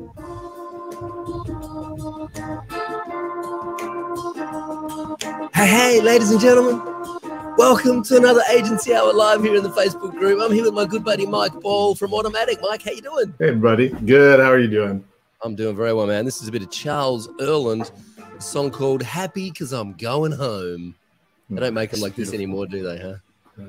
Hey, hey, ladies and gentlemen, welcome to another Agency Hour live here in the Facebook group. I'm here with my good buddy Mike Bal from Automattic. Mike, how you doing? Hey, buddy. Good. How are you doing? I'm doing very well, man. This is a bit of Charles Earland, a song called "Happy Cause I'm Going Home." They don't make them like this anymore, do they? Huh? Uh,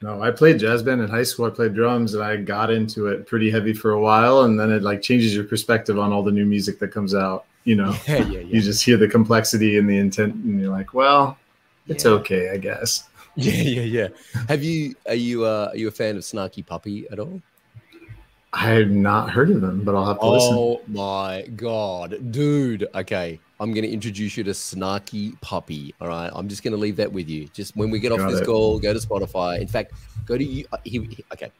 No, I played jazz band in high school. I played drums, and I got into it pretty heavy for a while, and then it like changes your perspective on all the new music that comes out. You know, Yeah, yeah, yeah. you just hear the complexity and the intent, and you're like, well, it's okay, I guess. Yeah, yeah, yeah. Have you are you uh, are you a fan of Snarky Puppy at all? I've not heard of them, but I'll have to listen. Oh my god, dude. Okay, I'm going to introduce you to Snarky Puppy. All right, I'm just going to leave that with you. Just when we get off Got this it. call, go to Spotify. In fact, go to you. uh, He, he- okay,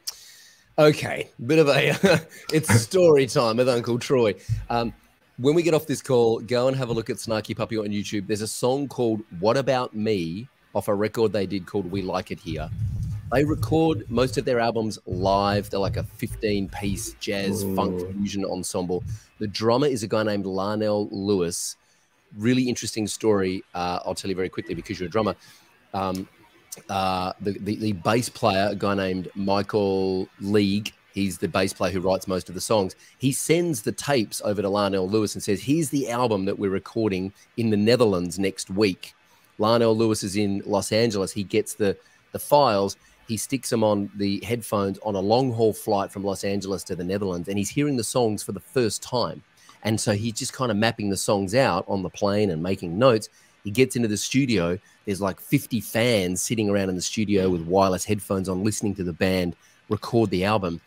okay. Bit of a it's story time with Uncle Troy. Um, when we get off this call, go and have a look at Snarky Puppy on YouTube. There's a song called "What About Me" off a record they did called "We Like It Here." They record most of their albums live. They're like a 15 piece jazz funk fusion ensemble. The drummer is a guy named Larnell Lewis. Really interesting story. Uh, I'll tell you very quickly because you're a drummer. Um, uh, the, the, the bass player, a guy named Michael League, he's the bass player who writes most of the songs. He sends the tapes over to Larnell Lewis and says, Here's the album that we're recording in the Netherlands next week. Larnell Lewis is in Los Angeles. He gets the, the files he sticks them on the headphones on a long haul flight from Los Angeles to the Netherlands, and he's hearing the songs for the first time. And so he's just kind of mapping the songs out on the plane and making notes. He gets into the studio. There's like 50 fans sitting around in the studio with wireless headphones on, listening to the band record the album.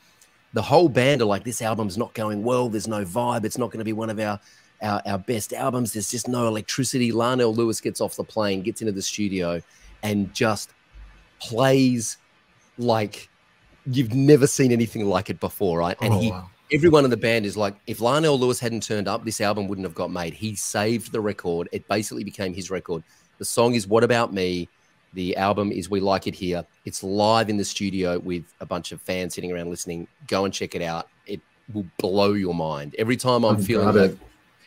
The whole band are like, "This album's not going well. There's no vibe. It's not going to be one of our our, our best albums. There's just no electricity." Larnell Lewis gets off the plane, gets into the studio, and just plays like you've never seen anything like it before, right? And Oh, he, wow. Everyone in the band is like, if Larnell Lewis hadn't turned up, this album wouldn't have got made. He saved the record. It basically became his record. The song is "What About Me." The album is "We Like It Here." It's live in the studio with a bunch of fans sitting around listening. Go and check it out. It will blow your mind. Every time I'm I've feeling like,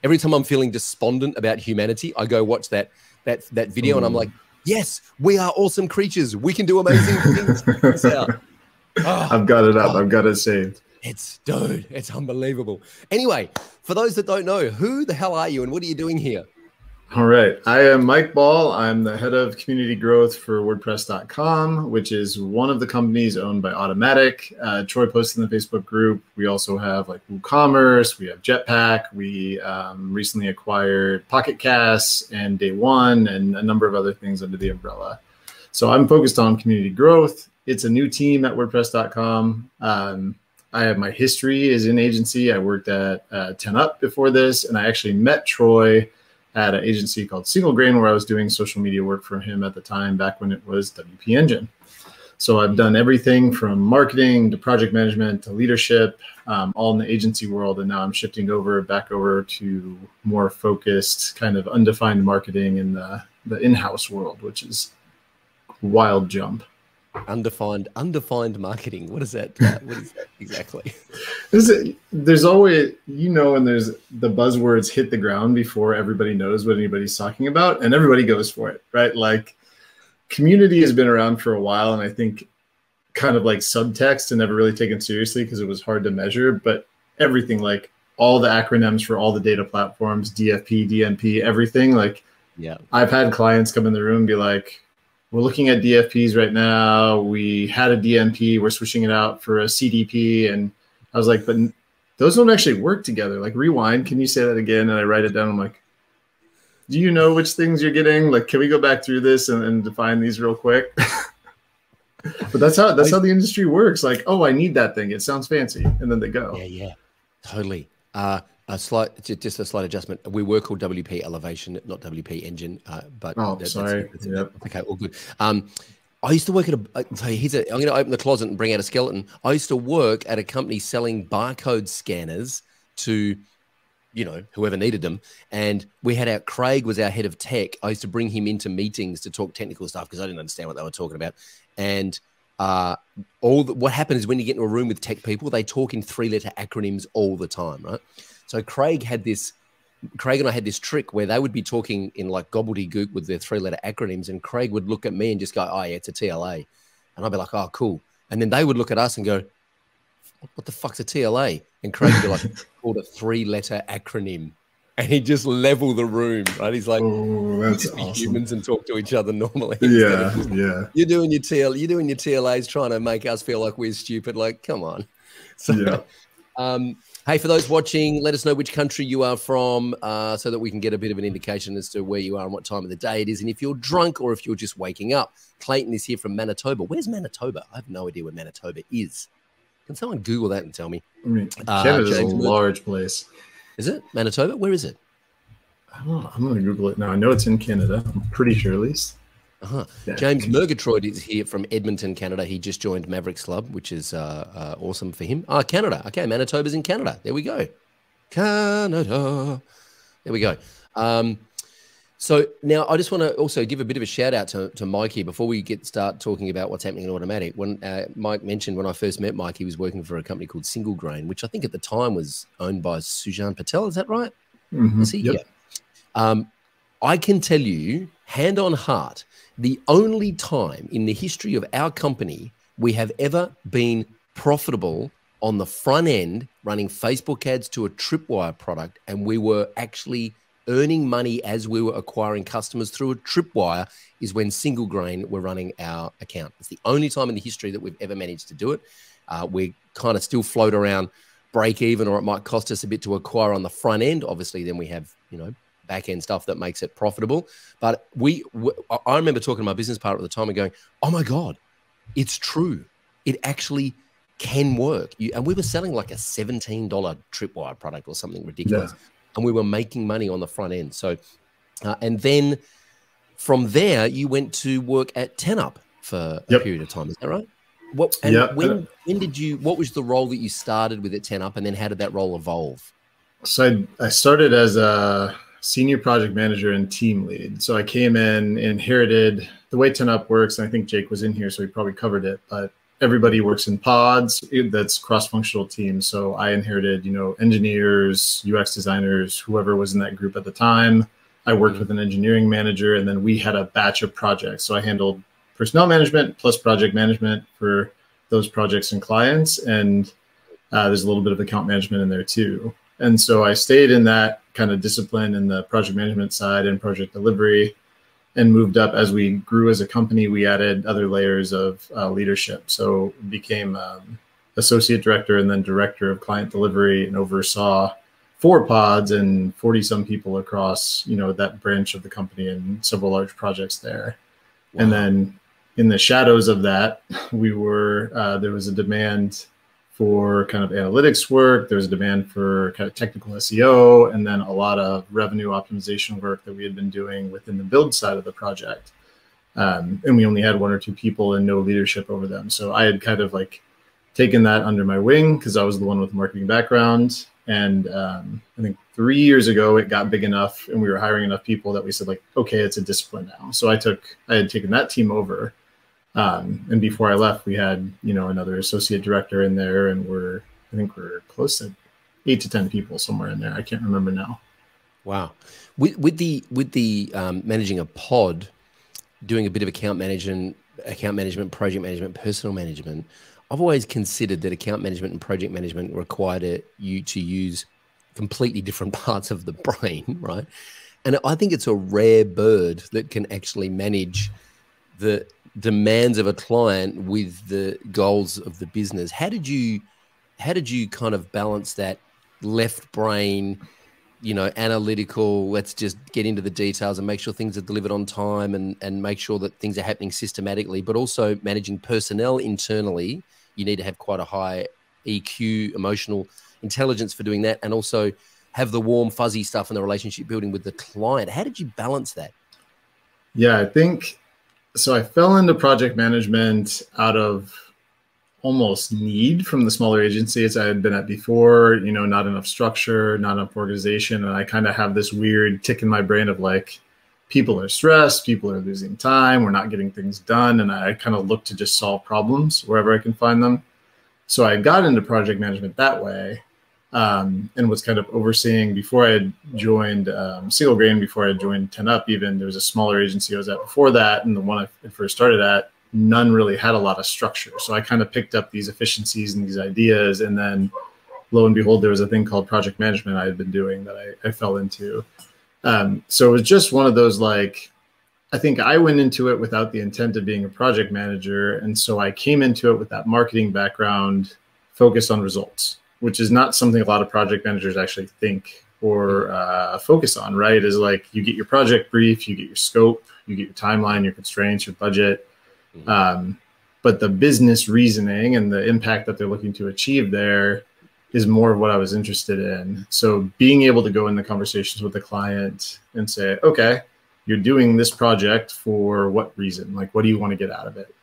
every time I'm feeling despondent about humanity, I go watch that that that video, and I'm Mm. like, yes, we are awesome creatures. We can do amazing things. Check this out. Oh, I've got it up. I've got it saved. It's dude, it's unbelievable. Anyway, for those that don't know, who the hell are you and what are you doing here? All right. I am Mike Bal. I'm the head of community growth for WordPress.com, which is one of the companies owned by Automattic. Uh, Troy posted in the Facebook group. We also have like WooCommerce, we have Jetpack, we um, recently acquired Pocket Cast and Day One, and a number of other things under the umbrella. So I'm focused on community growth. It's a new team at WordPress.com. Um, I have my history is in agency. I worked at uh, 10 Up before this, and I actually met Troy at an agency called Single Grain where I was doing social media work for him at the time back when it was WP Engine. So I've done everything from marketing to project management to leadership, um, all in the agency world, and now I'm shifting over back over to more focused, kind of undefined marketing in the the in-house world, which is wild jump. Undefined, undefined marketing. What is that? Uh, what is that exactly? Is there's always, you know, when there's the buzzwords hit the ground before everybody knows what anybody's talking about, and everybody goes for it, right? Like, community has been around for a while, and I think kind of like subtext and never really taken seriously because it was hard to measure. But everything, like all the acronyms for all the data platforms, DFP, DMP, everything, like Yeah. I've had clients come in the room and be like, we're looking at DFPs right now. We had a DMP. We're switching it out for a CDP. And I was like, but those don't actually work together. Like, rewind. Can you say that again? And I write it down. I'm like, do you know which things you're getting? Like, can we go back through this and, and define these real quick? but that's how that's how the industry works. Like, oh, I need that thing. It sounds fancy, and then they go. Yeah, yeah, totally. Uh, a slight, just a slight adjustment. We were called WP Elevation, not WP Engine. Uh, but Oh, that- sorry. that's- Yep. okay, all good. Um, I used to work at a. So here's a. I'm going to open the closet and bring out a skeleton. I used to work at a company selling barcode scanners to, you know, whoever needed them. And we had our Craig was our head of tech. I used to bring him into meetings to talk technical stuff because I didn't understand what they were talking about. And uh, all the, what happens is when you get into a room with tech people, they talk in three letter acronyms all the time, right? So Craig had this. Craig and I had this trick where they would be talking in like gobbledygook with their three letter acronyms, and Craig would look at me and just go, "Oh yeah, it's a TLA," and I'd be like, "Oh cool," and then they would look at us and go, "What the fuck's a TLA?" And Craig would be like, "Called a three letter acronym." and he just level the room, right? He's like, oh, that's awesome. humans and talk to each other normally. Yeah, just, yeah. You're doing your TL, you're doing your TLAs, trying to make us feel like we're stupid. Like, come on. So, yeah. Um, hey, for those watching, let us know which country you are from, uh, so that we can get a bit of an indication as to where you are and what time of the day it is, and if you're drunk or if you're just waking up. Clayton is here from Manitoba. Where's Manitoba? I have no idea where Manitoba is. Can someone Google that and tell me? I mean, uh, Canada's uh, a large place. Is it Manitoba? Where is it? I don't know. I'm going to Google it now. I know it's in Canada. I'm pretty sure, at least. Uh-huh. Yeah. James Murgatroyd is here from Edmonton, Canada. He just joined Mavericks Club, which is uh, uh, awesome for him. Ah, Canada. Okay, Manitoba's in Canada. There we go. Canada. There we go. Um, so now I just want to also give a bit of a shout out to, to Mike here before we get start talking about what's happening in Automattic. When uh, Mike mentioned when I first met Mike, he was working for a company called Single Grain, which I think at the time was owned by Sujan Patel. Is that right? Mm-hmm. Is he? Yep. Yeah. Um, I can tell you, hand on heart, the only time in the history of our company we have ever been profitable on the front end running Facebook ads to a Tripwire product, and we were actually earning money as we were acquiring customers through a tripwire is when single grain were running our account. It's the only time in the history that we've ever managed to do it. Uh, we kind of still float around break even, or it might cost us a bit to acquire on the front end. Obviously, then we have, you know, back end stuff that makes it profitable. But we, I remember talking to my business partner at the time and going, oh my God, it's true. It actually can work. You, and we were selling like a $17 tripwire product or something ridiculous. Yeah and we were making money on the front end. So, uh, and then from there, you went to work at TenUp for yep. a period of time. Is that right? What and when when did you? What was the role that you started with at TenUp, and then how did that role evolve? So I, I started as a senior project manager and team lead. So I came in, inherited the way TenUp works. And I think Jake was in here, so he probably covered it. But everybody works in pods that's cross-functional teams so i inherited you know engineers ux designers whoever was in that group at the time i worked mm-hmm. with an engineering manager and then we had a batch of projects so i handled personnel management plus project management for those projects and clients and uh, there's a little bit of account management in there too and so i stayed in that kind of discipline in the project management side and project delivery and moved up as we grew as a company. We added other layers of uh, leadership. So became um, associate director and then director of client delivery and oversaw four pods and 40 some people across, you know, that branch of the company and several large projects there. Wow. And then in the shadows of that, we were, uh, there was a demand for kind of analytics work. There's a demand for kind of technical SEO, and then a lot of revenue optimization work that we had been doing within the build side of the project. Um, and we only had one or two people and no leadership over them. So I had kind of like taken that under my wing because I was the one with marketing background. And um, I think three years ago, it got big enough, and we were hiring enough people that we said like, okay, it's a discipline now. So I took, I had taken that team over um, and before I left, we had you know another associate director in there, and we're I think we're close to eight to ten people somewhere in there. I can't remember now. Wow, with with the with the um, managing a pod, doing a bit of account management, account management, project management, personal management. I've always considered that account management and project management required you to use completely different parts of the brain, right? And I think it's a rare bird that can actually manage the demands of a client with the goals of the business. How did you how did you kind of balance that left brain, you know, analytical, let's just get into the details and make sure things are delivered on time and and make sure that things are happening systematically, but also managing personnel internally, you need to have quite a high EQ, emotional intelligence for doing that and also have the warm fuzzy stuff and the relationship building with the client. How did you balance that? Yeah, I think so I fell into project management out of almost need from the smaller agencies I had been at before, you know, not enough structure, not enough organization. And I kind of have this weird tick in my brain of like, people are stressed, people are losing time, we're not getting things done. And I kind of look to just solve problems wherever I can find them. So I got into project management that way um, and was kind of overseeing before I had joined um, Single Grain, before I joined 10 Up, even there was a smaller agency I was at before that. And the one I first started at, none really had a lot of structure. So I kind of picked up these efficiencies and these ideas. And then lo and behold, there was a thing called project management I had been doing that I, I fell into. Um, so it was just one of those like, I think I went into it without the intent of being a project manager. And so I came into it with that marketing background focused on results, which is not something a lot of project managers actually think or uh, focus on, right? Is like you get your project brief, you get your scope, you get your timeline, your constraints, your budget. Mm-hmm. Um, but the business reasoning and the impact that they're looking to achieve there is more of what I was interested in. So being able to go in the conversations with the client and say, okay, you're doing this project for what reason? Like, what do you want to get out of it?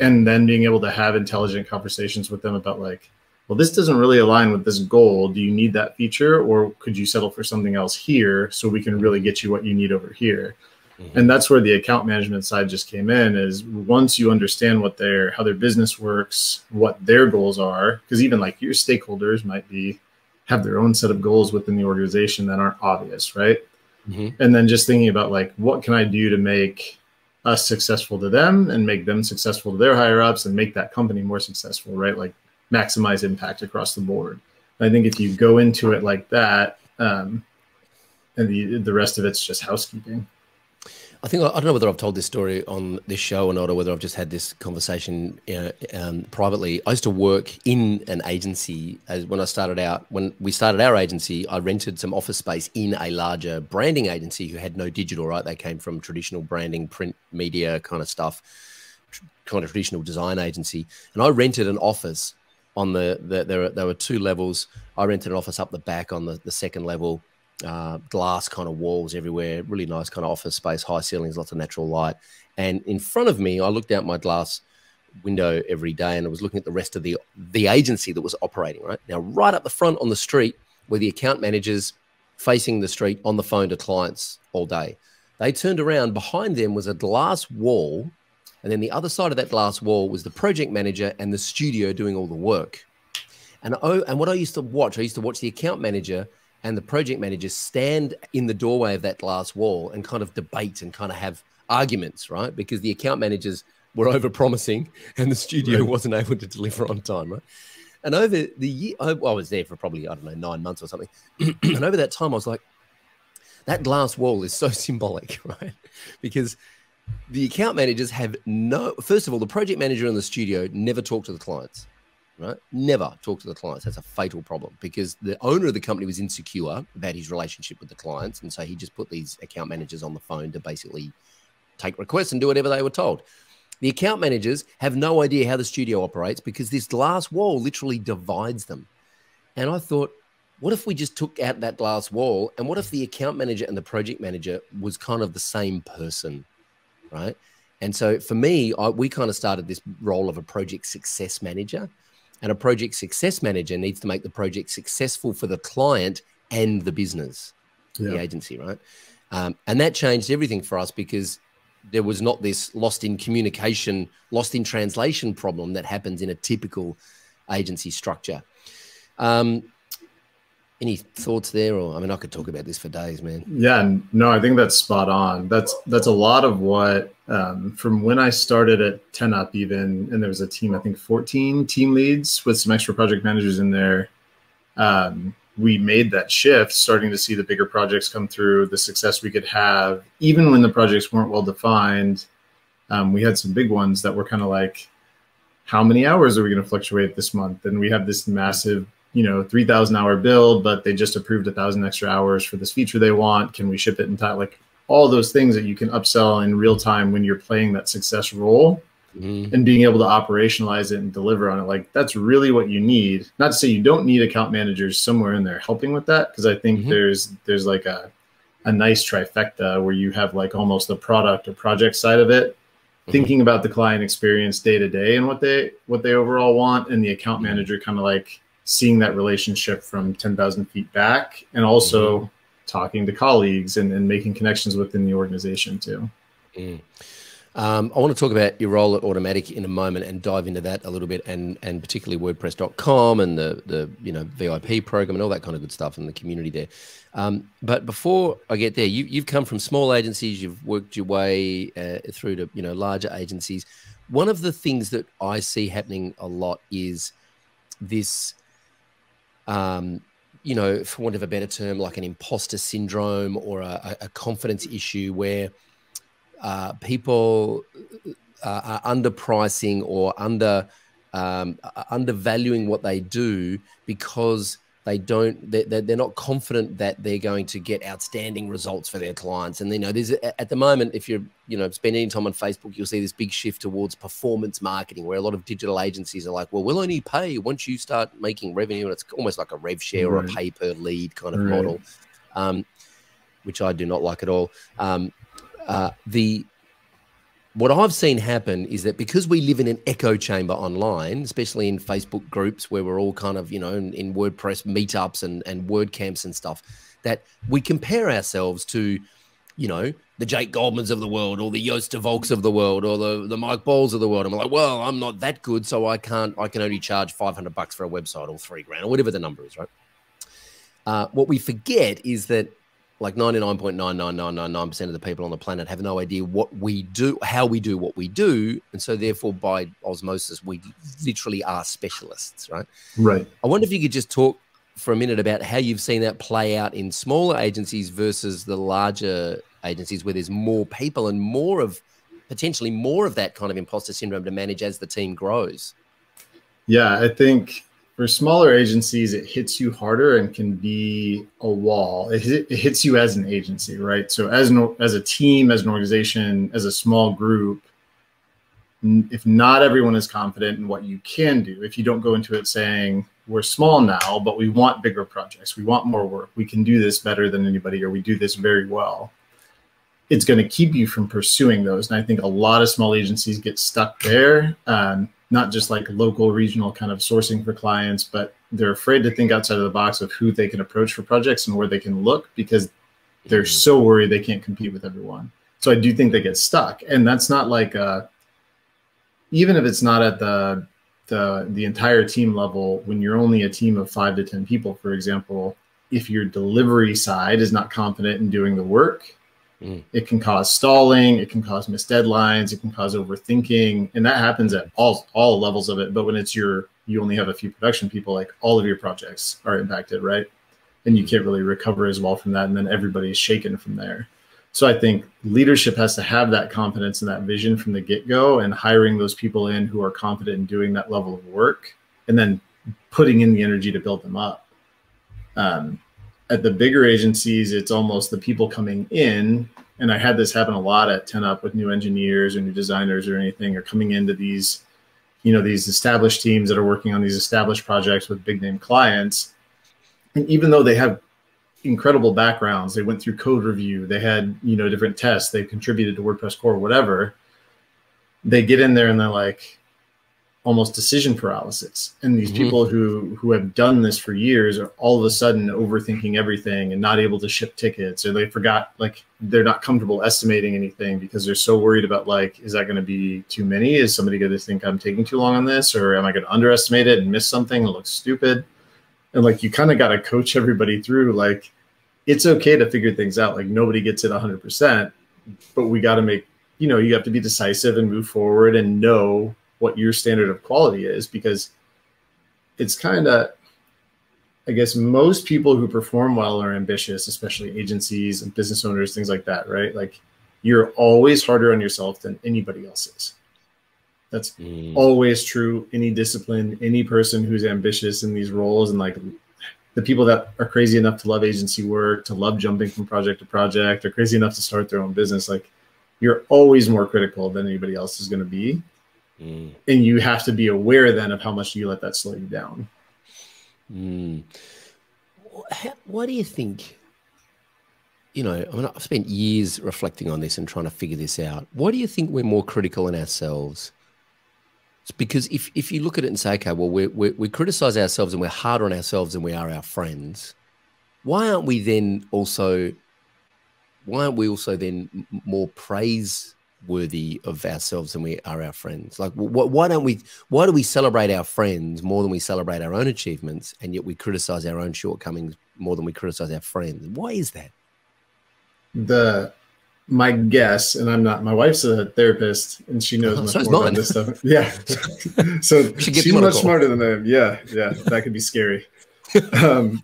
And then being able to have intelligent conversations with them about like, well, this doesn't really align with this goal. Do you need that feature or could you settle for something else here so we can really get you what you need over here? Mm-hmm. And that's where the account management side just came in is once you understand what their how their business works, what their goals are, because even like your stakeholders might be have their own set of goals within the organization that aren't obvious, right? Mm-hmm. And then just thinking about like what can I do to make us successful to them and make them successful to their higher ups and make that company more successful, right? Like maximize impact across the board. I think if you go into it like that, um, and the the rest of it's just housekeeping. I think I don't know whether I've told this story on this show or not, or whether I've just had this conversation uh, um, privately. I used to work in an agency as when I started out. When we started our agency, I rented some office space in a larger branding agency who had no digital. Right, they came from traditional branding, print media kind of stuff, kind of traditional design agency, and I rented an office on the, the there. there were two levels. I rented an office up the back on the, the second level uh, glass kind of walls everywhere, really nice kind of office space, high ceilings, lots of natural light. And in front of me, I looked out my glass window every day and I was looking at the rest of the the agency that was operating right now right up the front on the street where the account managers facing the street on the phone to clients all day they turned around behind them was a glass wall and then the other side of that glass wall was the project manager and the studio doing all the work and oh and what i used to watch i used to watch the account manager and the project manager stand in the doorway of that glass wall and kind of debate and kind of have arguments, right? Because the account managers were over promising and the studio right. wasn't able to deliver on time, right? And over the year, oh, I was there for probably, I don't know, nine months or something. and over that time, I was like, that glass wall is so symbolic, right? Because the account managers have no, first of all, the project manager in the studio never talk to the clients right? Never talk to the clients. That's a fatal problem because the owner of the company was insecure about his relationship with the clients. And so he just put these account managers on the phone to basically take requests and do whatever they were told. The account managers have no idea how the studio operates because this glass wall literally divides them. And I thought, what if we just took out that glass wall? And what if the account manager and the project manager was kind of the same person, right? And so for me, I, we kind of started this role of a project success manager and a project success manager needs to make the project successful for the client and the business, yeah. the agency, right? Um, and that changed everything for us because there was not this lost in communication, lost in translation problem that happens in a typical agency structure. Um, any thoughts there? Or i mean i could talk about this for days man. Yeah no i think that's spot on. That's that's a lot of what um, from when i started at 10 up even and there was a team i think 14 team leads with some extra project managers in there um, we made that shift starting to see the bigger projects come through the success we could have even when the projects weren't well defined. Um, we had some big ones that were kind of like how many hours are we going to fluctuate this month? And we have this massive you know, 3000 hour build, but they just approved a thousand extra hours for this feature they want. Can we ship it in time? Like all those things that you can upsell in real time when you're playing that success role mm-hmm. and being able to operationalize it and deliver on it. Like that's really what you need. Not to say you don't need account managers somewhere in there helping with that. Cause I think mm-hmm. there's, there's like a, a nice trifecta where you have like almost the product or project side of it mm-hmm. thinking about the client experience day to day and what they what they overall want and the account mm-hmm. manager kind of like seeing that relationship from 10,000 feet back and also mm-hmm. talking to colleagues and, and making connections within the organization too. Mm. Um, I want to talk about your role at Automattic in a moment and dive into that a little bit, and and particularly WordPress.com and the the you know VIP program and all that kind of good stuff and the community there. Um, but before I get there, you, you've come from small agencies, you've worked your way uh, through to you know larger agencies. One of the things that I see happening a lot is this, um, you know, for want of a better term, like an imposter syndrome or a, a confidence issue where uh, people uh, are underpricing or under um, undervaluing what they do because they don't they're, they're not confident that they're going to get outstanding results for their clients and you know there's at the moment if you're you know spending any time on facebook you'll see this big shift towards performance marketing where a lot of digital agencies are like well we'll only pay once you start making revenue and it's almost like a rev share right. or a pay per lead kind of right. model um, which i do not like at all um, uh, the what I've seen happen is that because we live in an echo chamber online, especially in Facebook groups where we're all kind of, you know, in, in WordPress meetups and, and WordCamps and stuff, that we compare ourselves to, you know, the Jake Goldmans of the world or the Joost de Valks of the world or the, the Mike Bals of the world. I'm like, well, I'm not that good, so I can't, I can only charge 500 bucks for a website or three grand or whatever the number is, right? Uh, what we forget is that like 99.99999% of the people on the planet have no idea what we do, how we do what we do. And so, therefore, by osmosis, we literally are specialists, right? Right. I wonder if you could just talk for a minute about how you've seen that play out in smaller agencies versus the larger agencies where there's more people and more of potentially more of that kind of imposter syndrome to manage as the team grows. Yeah, I think for smaller agencies, it hits you harder and can be a wall. It, it hits you as an agency, right? So as an as a team, as an organization, as a small group, if not everyone is confident in what you can do, if you don't go into it saying we're small now, but we want bigger projects, we want more work, we can do this better than anybody, or we do this very well. It's going to keep you from pursuing those, and I think a lot of small agencies get stuck there. Um, not just like local regional kind of sourcing for clients but they're afraid to think outside of the box of who they can approach for projects and where they can look because they're mm-hmm. so worried they can't compete with everyone so i do think they get stuck and that's not like uh even if it's not at the the the entire team level when you're only a team of five to ten people for example if your delivery side is not confident in doing the work Mm. It can cause stalling, it can cause missed deadlines, it can cause overthinking, and that happens at all all levels of it. But when it's your you only have a few production people, like all of your projects are impacted, right? And you can't really recover as well from that, and then everybody's shaken from there. So I think leadership has to have that confidence and that vision from the get go, and hiring those people in who are confident in doing that level of work, and then putting in the energy to build them up. Um, at the bigger agencies, it's almost the people coming in. And I had this happen a lot at 10 Up with new engineers or new designers or anything, or coming into these, you know, these established teams that are working on these established projects with big name clients. And even though they have incredible backgrounds, they went through code review, they had, you know, different tests, they contributed to WordPress core, whatever. They get in there and they're like, almost decision paralysis. And these mm-hmm. people who who have done this for years are all of a sudden overthinking everything and not able to ship tickets, or they forgot like they're not comfortable estimating anything because they're so worried about like, is that going to be too many? Is somebody going to think I'm taking too long on this, or am I going to underestimate it and miss something and look stupid? And like you kind of got to coach everybody through like it's okay to figure things out. Like nobody gets it 100%, but we got to make you know you have to be decisive and move forward and know what your standard of quality is because it's kind of I guess most people who perform well are ambitious, especially agencies and business owners, things like that, right? Like you're always harder on yourself than anybody else is. That's mm. always true. Any discipline, any person who's ambitious in these roles, and like the people that are crazy enough to love agency work, to love jumping from project to project, are crazy enough to start their own business, like you're always more critical than anybody else is going to be. Mm. And you have to be aware then of how much you let that slow you down. Mm. What do you think? You know, I mean, I've spent years reflecting on this and trying to figure this out. Why do you think we're more critical in ourselves? It's because if, if you look at it and say, okay, well, we we we criticize ourselves and we're harder on ourselves than we are our friends, why aren't we then also why aren't we also then more praiseworthy of ourselves than we are our friends? Like, wh why don't we? Why do we celebrate our friends more than we celebrate our own achievements, and yet we criticize our own shortcomings more than we criticize our friends? Why is that? The my guess, and I'm not. My wife's a therapist, and she knows oh, much so more about this stuff. Yeah, so she's much smarter than I am. Yeah, yeah, that could be scary. um,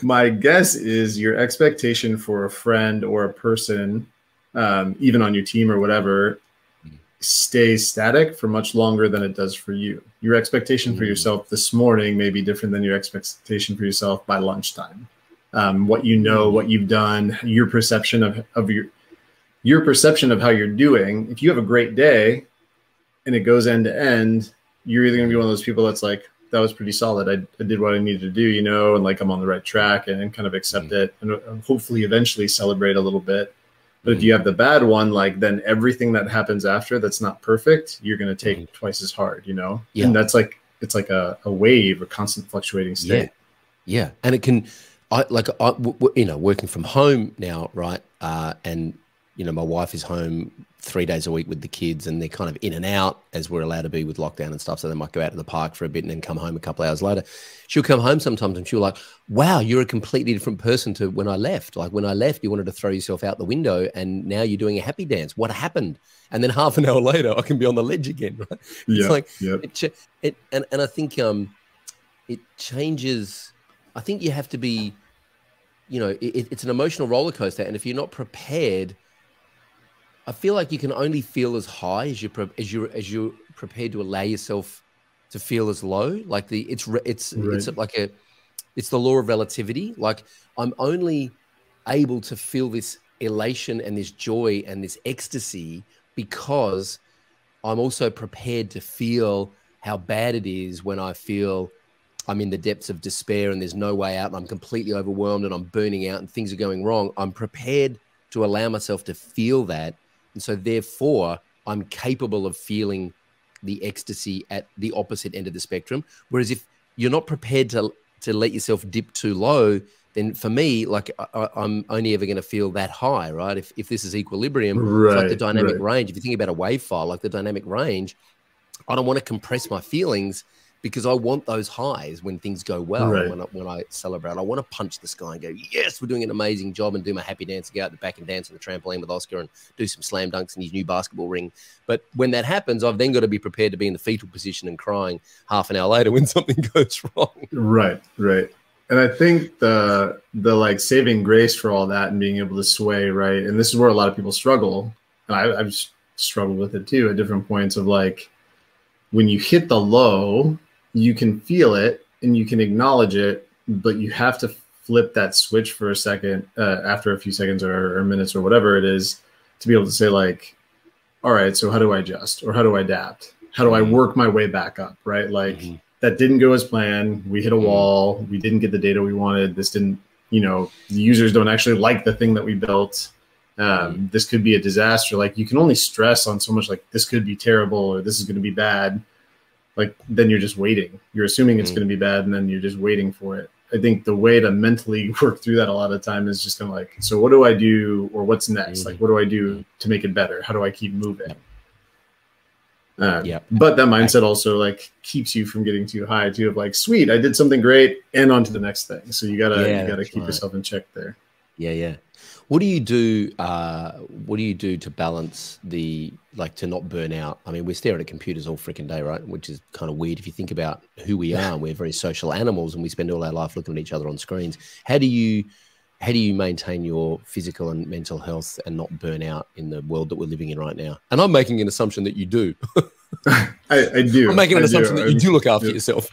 my guess is your expectation for a friend or a person, um, even on your team or whatever, stays static for much longer than it does for you. Your expectation for mm. yourself this morning may be different than your expectation for yourself by lunchtime. Um, what you know, what you've done, your perception of, of your your perception of how you're doing. If you have a great day and it goes end to end, you're either going to be one of those people that's like, that was pretty solid. I, I, did what I needed to do, you know, and like I'm on the right track and, and kind of accept mm-hmm. it and, and, hopefully eventually celebrate a little bit. But if you have the bad one, like then everything that happens after that's not perfect, you're going to take mm-hmm. twice as hard, you know? Yeah. And that's like, it's like a, a wave, a constant fluctuating state. Yeah. Yeah. And it can, I like, I, w- you know, working from home now, right? Uh, and, you know, my wife is home three days a week with the kids and they're kind of in and out as we're allowed to be with lockdown and stuff. So they might go out to the park for a bit and then come home a couple hours later. She'll come home sometimes and she'll like, wow, you're a completely different person to when I left. Like when I left, you wanted to throw yourself out the window and now you're doing a happy dance. What happened? And then half an hour later, I can be on the ledge again. Right? Yeah. It's like, yep. it, it, and, and I think um, it changes. I think you have to be, you know, it, it's an emotional roller coaster. And if you're not prepared – I feel like you can only feel as high as you as you as you're prepared to allow yourself to feel as low. Like the it's it's right. it's like a it's the law of relativity. Like I'm only able to feel this elation and this joy and this ecstasy because I'm also prepared to feel how bad it is when I feel I'm in the depths of despair and there's no way out and I'm completely overwhelmed and I'm burning out and things are going wrong. I'm prepared to allow myself to feel that and so, therefore, I'm capable of feeling the ecstasy at the opposite end of the spectrum. Whereas if you're not prepared to, to let yourself dip too low, then for me, like I, am only ever going to feel that high, right? If, if this is equilibrium, right, like the dynamic right. range. If you think about a wave file, like the dynamic range, I don't want to compress my feelings because I want those highs when things go well. Right. When, I, when I celebrate, I want to punch the sky and go, "Yes, we're doing an amazing job!" and do my happy dance and go out the back and dance on the trampoline with Oscar and do some slam dunks in his new basketball ring. But when that happens, I've then got to be prepared to be in the fetal position and crying half an hour later when something goes wrong. Right, right. And I think the the like saving grace for all that and being able to sway, right? And this is where a lot of people struggle, and I, I've struggled with it too at different points of like when you hit the low you can feel it and you can acknowledge it, but you have to flip that switch for a second uh, after a few seconds or, or, minutes or whatever it is to be able to say like, all right, so how do I adjust or how do I adapt? How do I mm-hmm. work my way back up? Right? Like mm-hmm. that didn't go as planned. We hit a mm-hmm. wall. We didn't get the data we wanted. This didn't, you know, the users don't actually like the thing that we built. Um, mm-hmm. this could be a disaster. Like you can only stress on so much like this could be terrible or this is going to be bad like then you're just waiting. You're assuming it's mm. going to be bad, and then you're just waiting for it. I think the way to mentally work through that a lot of time is just kind of like, so what do I do, or what's next? Mm. Like, what do I do to make it better? How do I keep moving? Uh, yeah. But that mindset also like keeps you from getting too high too. Of like, sweet, I did something great, and on to the next thing. So you gotta yeah, you gotta keep right. yourself in check there. Yeah, yeah. What do you do? Uh, what do you do to balance the like to not burn out? I mean, we're staring at computers all freaking day, right? Which is kind of weird if you think about who we are. we're very social animals, and we spend all our life looking at each other on screens. How do you how do you maintain your physical and mental health and not burn out in the world that we're living in right now? And I'm making an assumption that you do. I, I, do. I'm making an I assumption do. that you do look after yourself.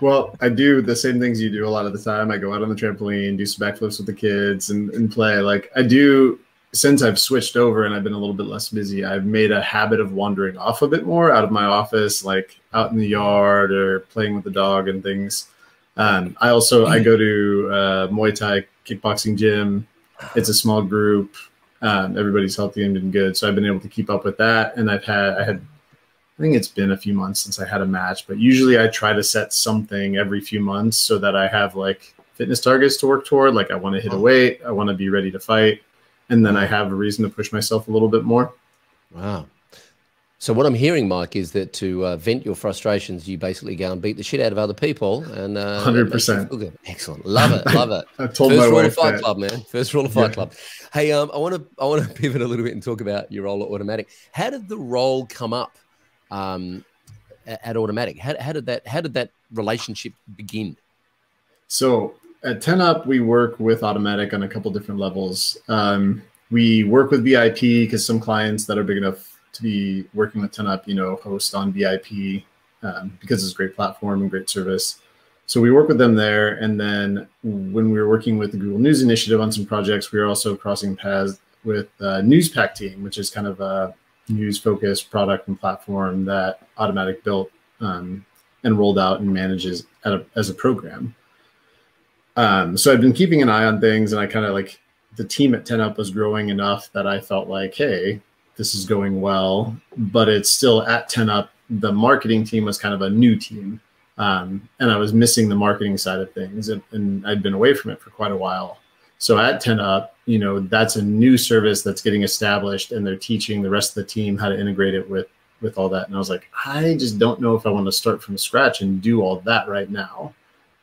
Well, I do the same things you do a lot of the time. I go out on the trampoline, do some backflips with the kids, and, and play. Like I do since I've switched over and I've been a little bit less busy. I've made a habit of wandering off a bit more out of my office, like out in the yard or playing with the dog and things. Um, I also I go to uh, Muay Thai kickboxing gym. It's a small group. Um, everybody's healthy and been good, so I've been able to keep up with that. And I've had I had I think it's been a few months since I had a match, but usually I try to set something every few months so that I have like fitness targets to work toward. Like I want to hit a weight, I want to be ready to fight, and then I have a reason to push myself a little bit more. Wow. So what I'm hearing, Mike, is that to uh, vent your frustrations, you basically go and beat the shit out of other people, and uh, hundred percent. Excellent, love it, love it. I told First my rule of Fight that. Club, man. First rule of Fight Yeah. Club. Hey, um, I want to I want to pivot a little bit and talk about your role at Automattic. How did the role come up um, at Automattic? How, how did that how did that relationship begin? So at 10 Up, we work with Automattic on a couple different levels. Um, we work with VIP because some clients that are big enough to be working with TenUp, you know, host on VIP um, because it's a great platform and great service. So we work with them there. And then when we were working with the Google News Initiative on some projects, we were also crossing paths with uh, Newspack Team, which is kind of a news focused product and platform that Automattic built um, and rolled out and manages a, as a program. Um, so I've been keeping an eye on things, and I kind of like the team at 10 Up was growing enough that I felt like, hey, this is going well, but it's still at 10 Up. The marketing team was kind of a new team, um, and I was missing the marketing side of things, and, and I'd been away from it for quite a while. So at 10 Up, you know, that's a new service that's getting established, and they're teaching the rest of the team how to integrate it with with all that. And I was like, I just don't know if I want to start from scratch and do all that right now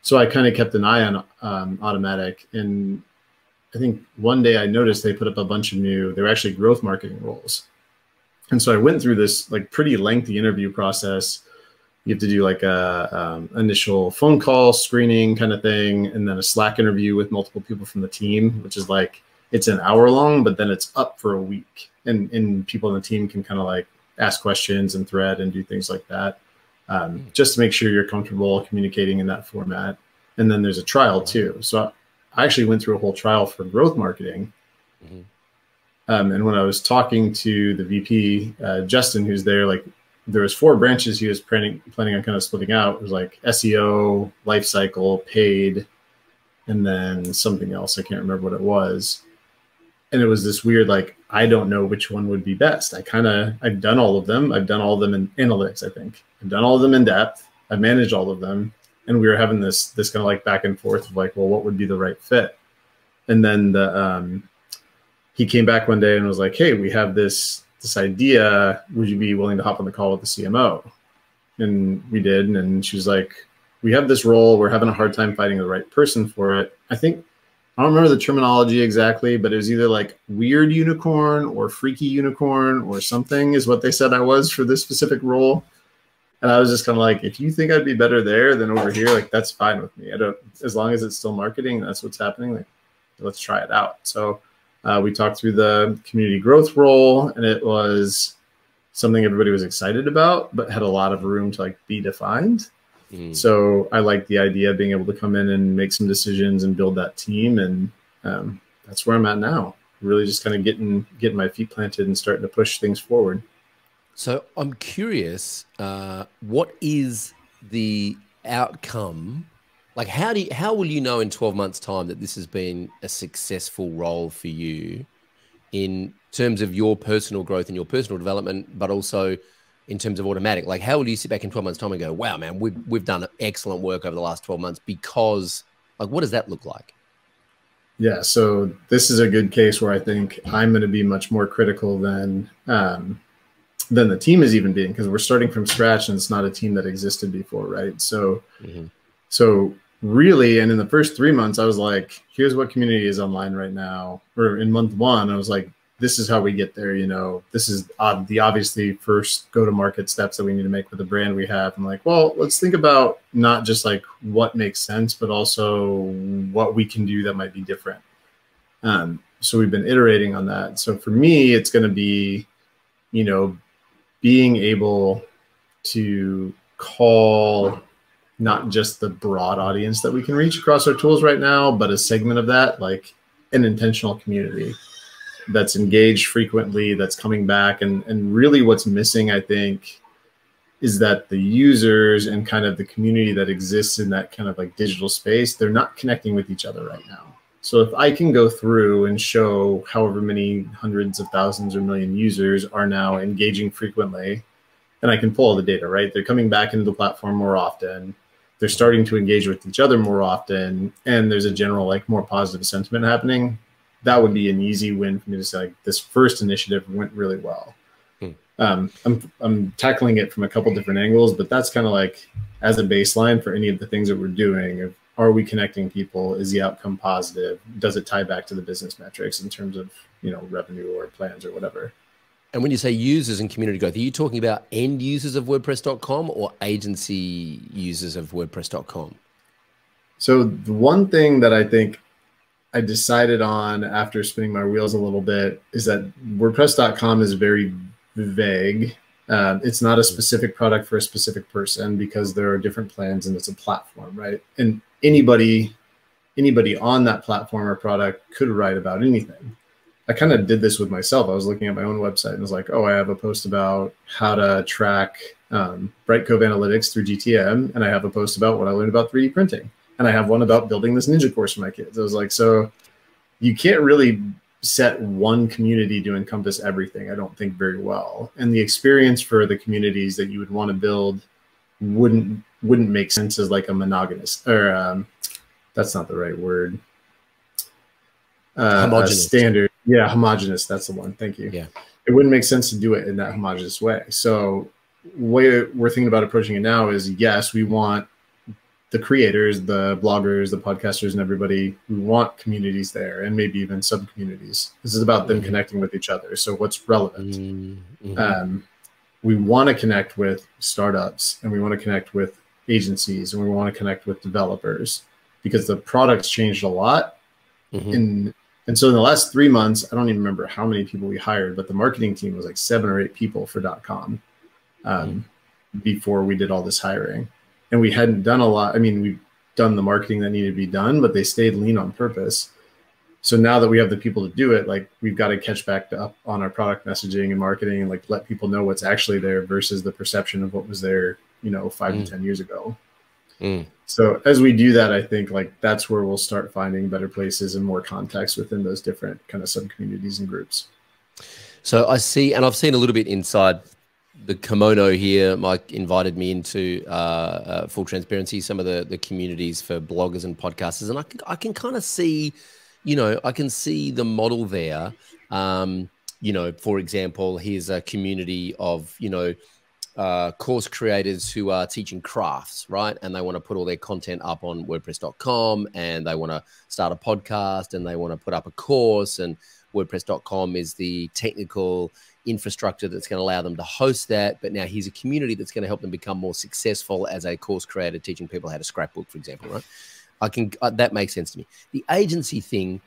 so I kind of kept an eye on um, Automattic, and I think one day I noticed they put up a bunch of new. They were actually growth marketing roles, and so I went through this like pretty lengthy interview process. You have to do like a um, initial phone call screening kind of thing, and then a Slack interview with multiple people from the team, which is like it's an hour long, but then it's up for a week, and and people on the team can kind of like ask questions and thread and do things like that um, just to make sure you're comfortable communicating in that format. And then there's a trial too. So I actually went through a whole trial for growth marketing. Mhm. Um, and when I was talking to the VP, uh, Justin, who's there, like there was four branches he was planning planning on kind of splitting out. It was like SEO, life cycle, paid, and then something else. I can't remember what it was. And it was this weird, like, I don't know which one would be best. I kind of, I've done all of them. I've done all of them in analytics, I think. I've done all of them in depth. I've managed all of them. And we were having this, this kind of like back and forth of like, well, what would be the right fit? And then the, um, he came back one day and was like, hey, we have this, this idea. Would you be willing to hop on the call with the CMO? And we did. And she was like, we have this role. We're having a hard time finding the right person for it. I think I don't remember the terminology exactly, but it was either like weird unicorn or freaky unicorn or something is what they said I was for this specific role. And I was just kind of like, if you think I'd be better there than over here, like that's fine with me. I don't, as long as it's still marketing, that's what's happening. Like, let's try it out. So uh, we talked through the community growth role, and it was something everybody was excited about, but had a lot of room to like be defined. Mm. So I like the idea of being able to come in and make some decisions and build that team, and um, that's where I'm at now. Really, just kind of getting getting my feet planted and starting to push things forward. So I'm curious, uh, what is the outcome? Like, how do you, how will you know in 12 months' time that this has been a successful role for you in terms of your personal growth and your personal development, but also in terms of Automattic? Like, how will you sit back in 12 months' time and go, wow, man, we've, we've done excellent work over the last 12 months because, like, what does that look like? Yeah, so this is a good case where I think I'm going to be much more critical than um, than the team is even being because we're starting from scratch and it's not a team that existed before, right? So, Mhm. so really, and in the first three months, I was like, "Here's what community is online right now." Or in month one, I was like, "This is how we get there." You know, this is uh, the obviously first go to market steps that we need to make with the brand we have. I'm like, well, let's think about not just like what makes sense, but also what we can do that might be different. Um, so we've been iterating on that. So for me, it's going to be, you know, being able to call not just the broad audience that we can reach across our tools right now, but a segment of that, like an intentional community that's engaged frequently, that's coming back. And, and really what's missing, I think, is that the users and kind of the community that exists in that kind of like digital space, they're not connecting with each other right now. So if I can go through and show however many hundreds of thousands or million users are now engaging frequently, and I can pull all the data, right? They're coming back into the platform more often. they're starting to engage with each other more often and there's a general like more positive sentiment happening that would be an easy win for me to say like this first initiative went really well hmm. um, I'm, I'm tackling it from a couple different angles but that's kind of like as a baseline for any of the things that we're doing are we connecting people is the outcome positive does it tie back to the business metrics in terms of you know revenue or plans or whatever and when you say users and community growth, are you talking about end users of WordPress.com or agency users of WordPress.com? So the one thing that I think I decided on after spinning my wheels a little bit is that WordPress.com is very vague. Uh, it's not a specific product for a specific person because there are different plans and it's a platform, right? And anybody, anybody on that platform or product could write about anything. I kind of did this with myself. I was looking at my own website and was like, oh, I have a post about how to track um, Brightcove analytics through GTM, and I have a post about what I learned about 3D printing, and I have one about building this ninja course for my kids. I was like, so you can't really set one community to encompass everything. I don't think very well, and the experience for the communities that you would want to build wouldn't wouldn't make sense as like a monogamous or um, that's not the right word. Uh, standard yeah, homogenous. That's the one. Thank you. Yeah. It wouldn't make sense to do it in that homogenous way. So, way we're thinking about approaching it now is yes, we want the creators, the bloggers, the podcasters, and everybody. We want communities there, and maybe even sub communities. This is about them mm-hmm. connecting with each other. So, what's relevant? Mm-hmm. Um, we want to connect with startups, and we want to connect with agencies, and we want to connect with developers because the product's changed a lot mm-hmm. in and so in the last three months, I don't even remember how many people we hired, but the marketing team was like seven or eight people for dot .com um, mm. before we did all this hiring. And we hadn't done a lot. I mean, we've done the marketing that needed to be done, but they stayed lean on purpose. So now that we have the people to do it, like we've got to catch back up on our product messaging and marketing and like let people know what's actually there versus the perception of what was there, you know, five mm. to 10 years ago. Mm. So as we do that, I think like that's where we'll start finding better places and more context within those different kind of sub communities and groups. So I see, and I've seen a little bit inside the kimono here. Mike invited me into uh, uh, full transparency, some of the the communities for bloggers and podcasters, and I can, I can kind of see, you know, I can see the model there. Um, you know, for example, here's a community of you know uh, course creators who are teaching crafts, right? And they want to put all their content up on WordPress.com and they want to start a podcast and they want to put up a course. And WordPress.com is the technical infrastructure that's going to allow them to host that. But now here's a community that's going to help them become more successful as a course creator, teaching people how to scrapbook, for example, right? I can, uh, that makes sense to me. The agency thing,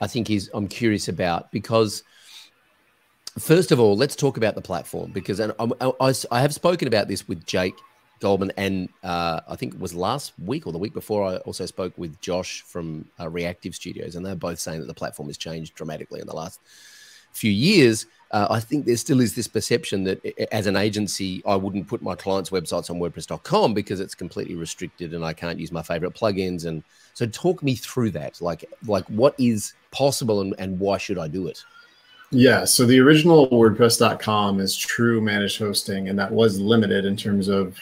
I think, is I'm curious about because – First of all, let's talk about the platform because and I, I, I have spoken about this with Jake Goldman, and uh, I think it was last week or the week before. I also spoke with Josh from uh, Reaktiv Studios, and they're both saying that the platform has changed dramatically in the last few years. Uh, I think there still is this perception that as an agency, I wouldn't put my clients' websites on WordPress.com because it's completely restricted and I can't use my favorite plugins. And so, talk me through that. Like, like what is possible and, and why should I do it? Yeah, so the original WordPress.com is true managed hosting, and that was limited in terms of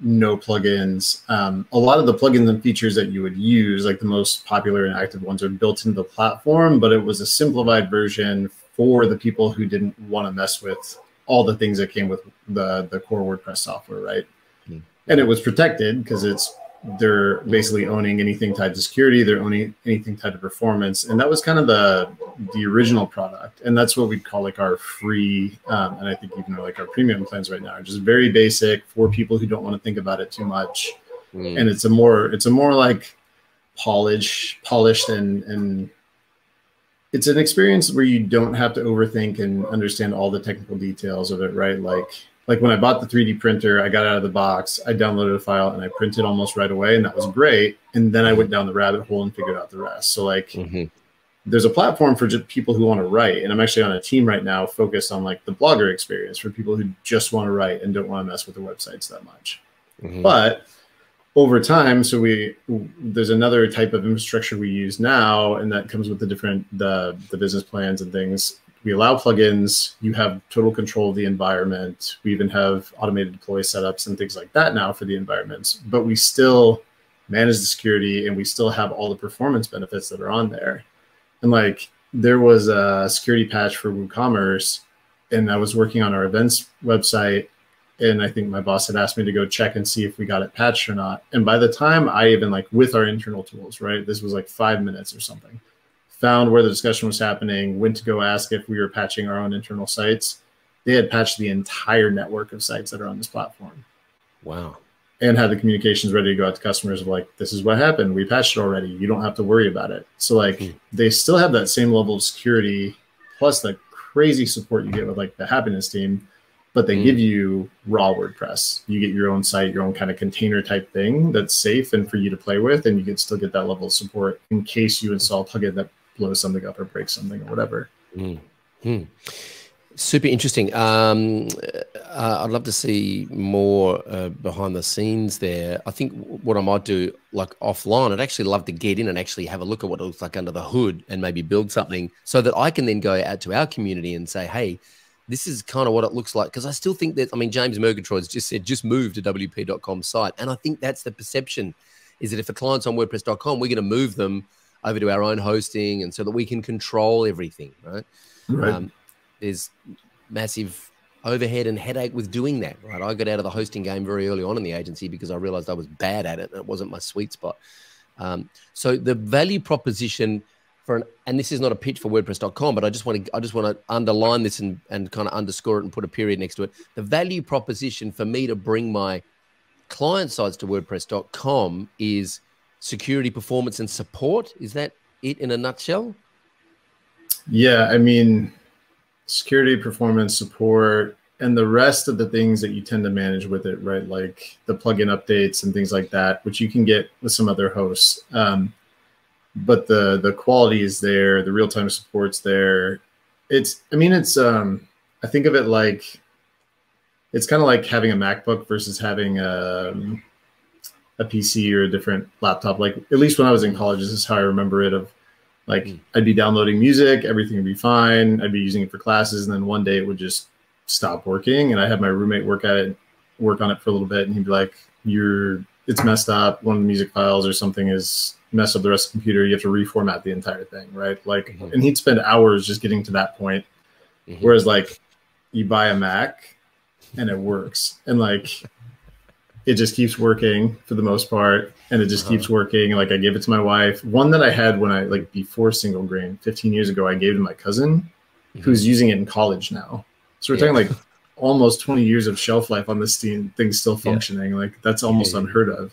no plugins. Um, a lot of the plugins and features that you would use, like the most popular and active ones, are built into the platform, but it was a simplified version for the people who didn't want to mess with all the things that came with the the core WordPress software, right? Mm-hmm. And it was protected because it's they're basically owning anything tied to security they're owning anything tied to performance and that was kind of the the original product and that's what we'd call like our free um, and i think even like our premium plans right now are just very basic for people who don't want to think about it too much mm. and it's a more it's a more like polish polished and and it's an experience where you don't have to overthink and understand all the technical details of it right like like when I bought the 3D printer, I got out of the box, I downloaded a file and I printed almost right away, and that was great. And then I went down the rabbit hole and figured out the rest. So like, mm-hmm. there's a platform for just people who want to write, and I'm actually on a team right now focused on like the blogger experience for people who just want to write and don't want to mess with the websites that much. Mm-hmm. But over time, so we there's another type of infrastructure we use now, and that comes with the different the the business plans and things we allow plugins. You have total control of the environment. We even have automated deploy setups and things like that now for the environments. But we still manage the security and we still have all the performance benefits that are on there. And like there was a security patch for WooCommerce, and I was working on our events website. And I think my boss had asked me to go check and see if we got it patched or not. And by the time I even like with our internal tools, right? This was like five minutes or something found where the discussion was happening, went to go ask if we were patching our own internal sites. They had patched the entire network of sites that are on this platform. Wow. And had the communications ready to go out to customers of like, this is what happened. We patched it already. You don't have to worry about it. So like mm. they still have that same level of security plus the crazy support you get with like the happiness team, but they mm. give you raw WordPress. You get your own site, your own kind of container type thing that's safe and for you to play with, and you can still get that level of support in case you install a plugin that blow something up or break something or whatever. Mm-hmm. Super interesting. Um, uh, I'd love to see more uh, behind the scenes there. I think what I might do, like offline, I'd actually love to get in and actually have a look at what it looks like under the hood and maybe build something so that I can then go out to our community and say, hey, this is kind of what it looks like. Because I still think that, I mean, James Murgatroyd's just said, just move to WP.com site. And I think that's the perception is that if a client's on WordPress.com, we're going to move them – over to our own hosting and so that we can control everything, right? right. Um, there's massive overhead and headache with doing that, right? I got out of the hosting game very early on in the agency because I realized I was bad at it and it wasn't my sweet spot. Um, so the value proposition for an, and this is not a pitch for WordPress.com, but I just want to, I just want to underline this and, and kind of underscore it and put a period next to it. The value proposition for me to bring my client sites to WordPress.com is – security performance and support. Is that it in a nutshell? Yeah, I mean, security performance support and the rest of the things that you tend to manage with it, right? Like the plugin updates and things like that, which you can get with some other hosts. Um, but the the quality is there, the real time support's there. It's, I mean, it's, um, I think of it like it's kind of like having a MacBook versus having a um, a PC or a different laptop. Like at least when I was in college, this is how I remember it. Of like mm. I'd be downloading music, everything would be fine. I'd be using it for classes, and then one day it would just stop working. And I had my roommate work at it, work on it for a little bit, and he'd be like, "You're it's messed up. One of the music files or something is messed up the rest of the computer. You have to reformat the entire thing, right? Like, mm-hmm. and he'd spend hours just getting to that point. Mm-hmm. Whereas like you buy a Mac and it works, and like it just keeps working for the most part and it just uh-huh. keeps working. Like i gave it to my wife. One that i had when i like before single grain 15 years ago i gave it to my cousin mm-hmm. who's using it in college now. So we're yeah. talking like almost 20 years of shelf life on this thing things still functioning. Yeah. like that's almost yeah, unheard of.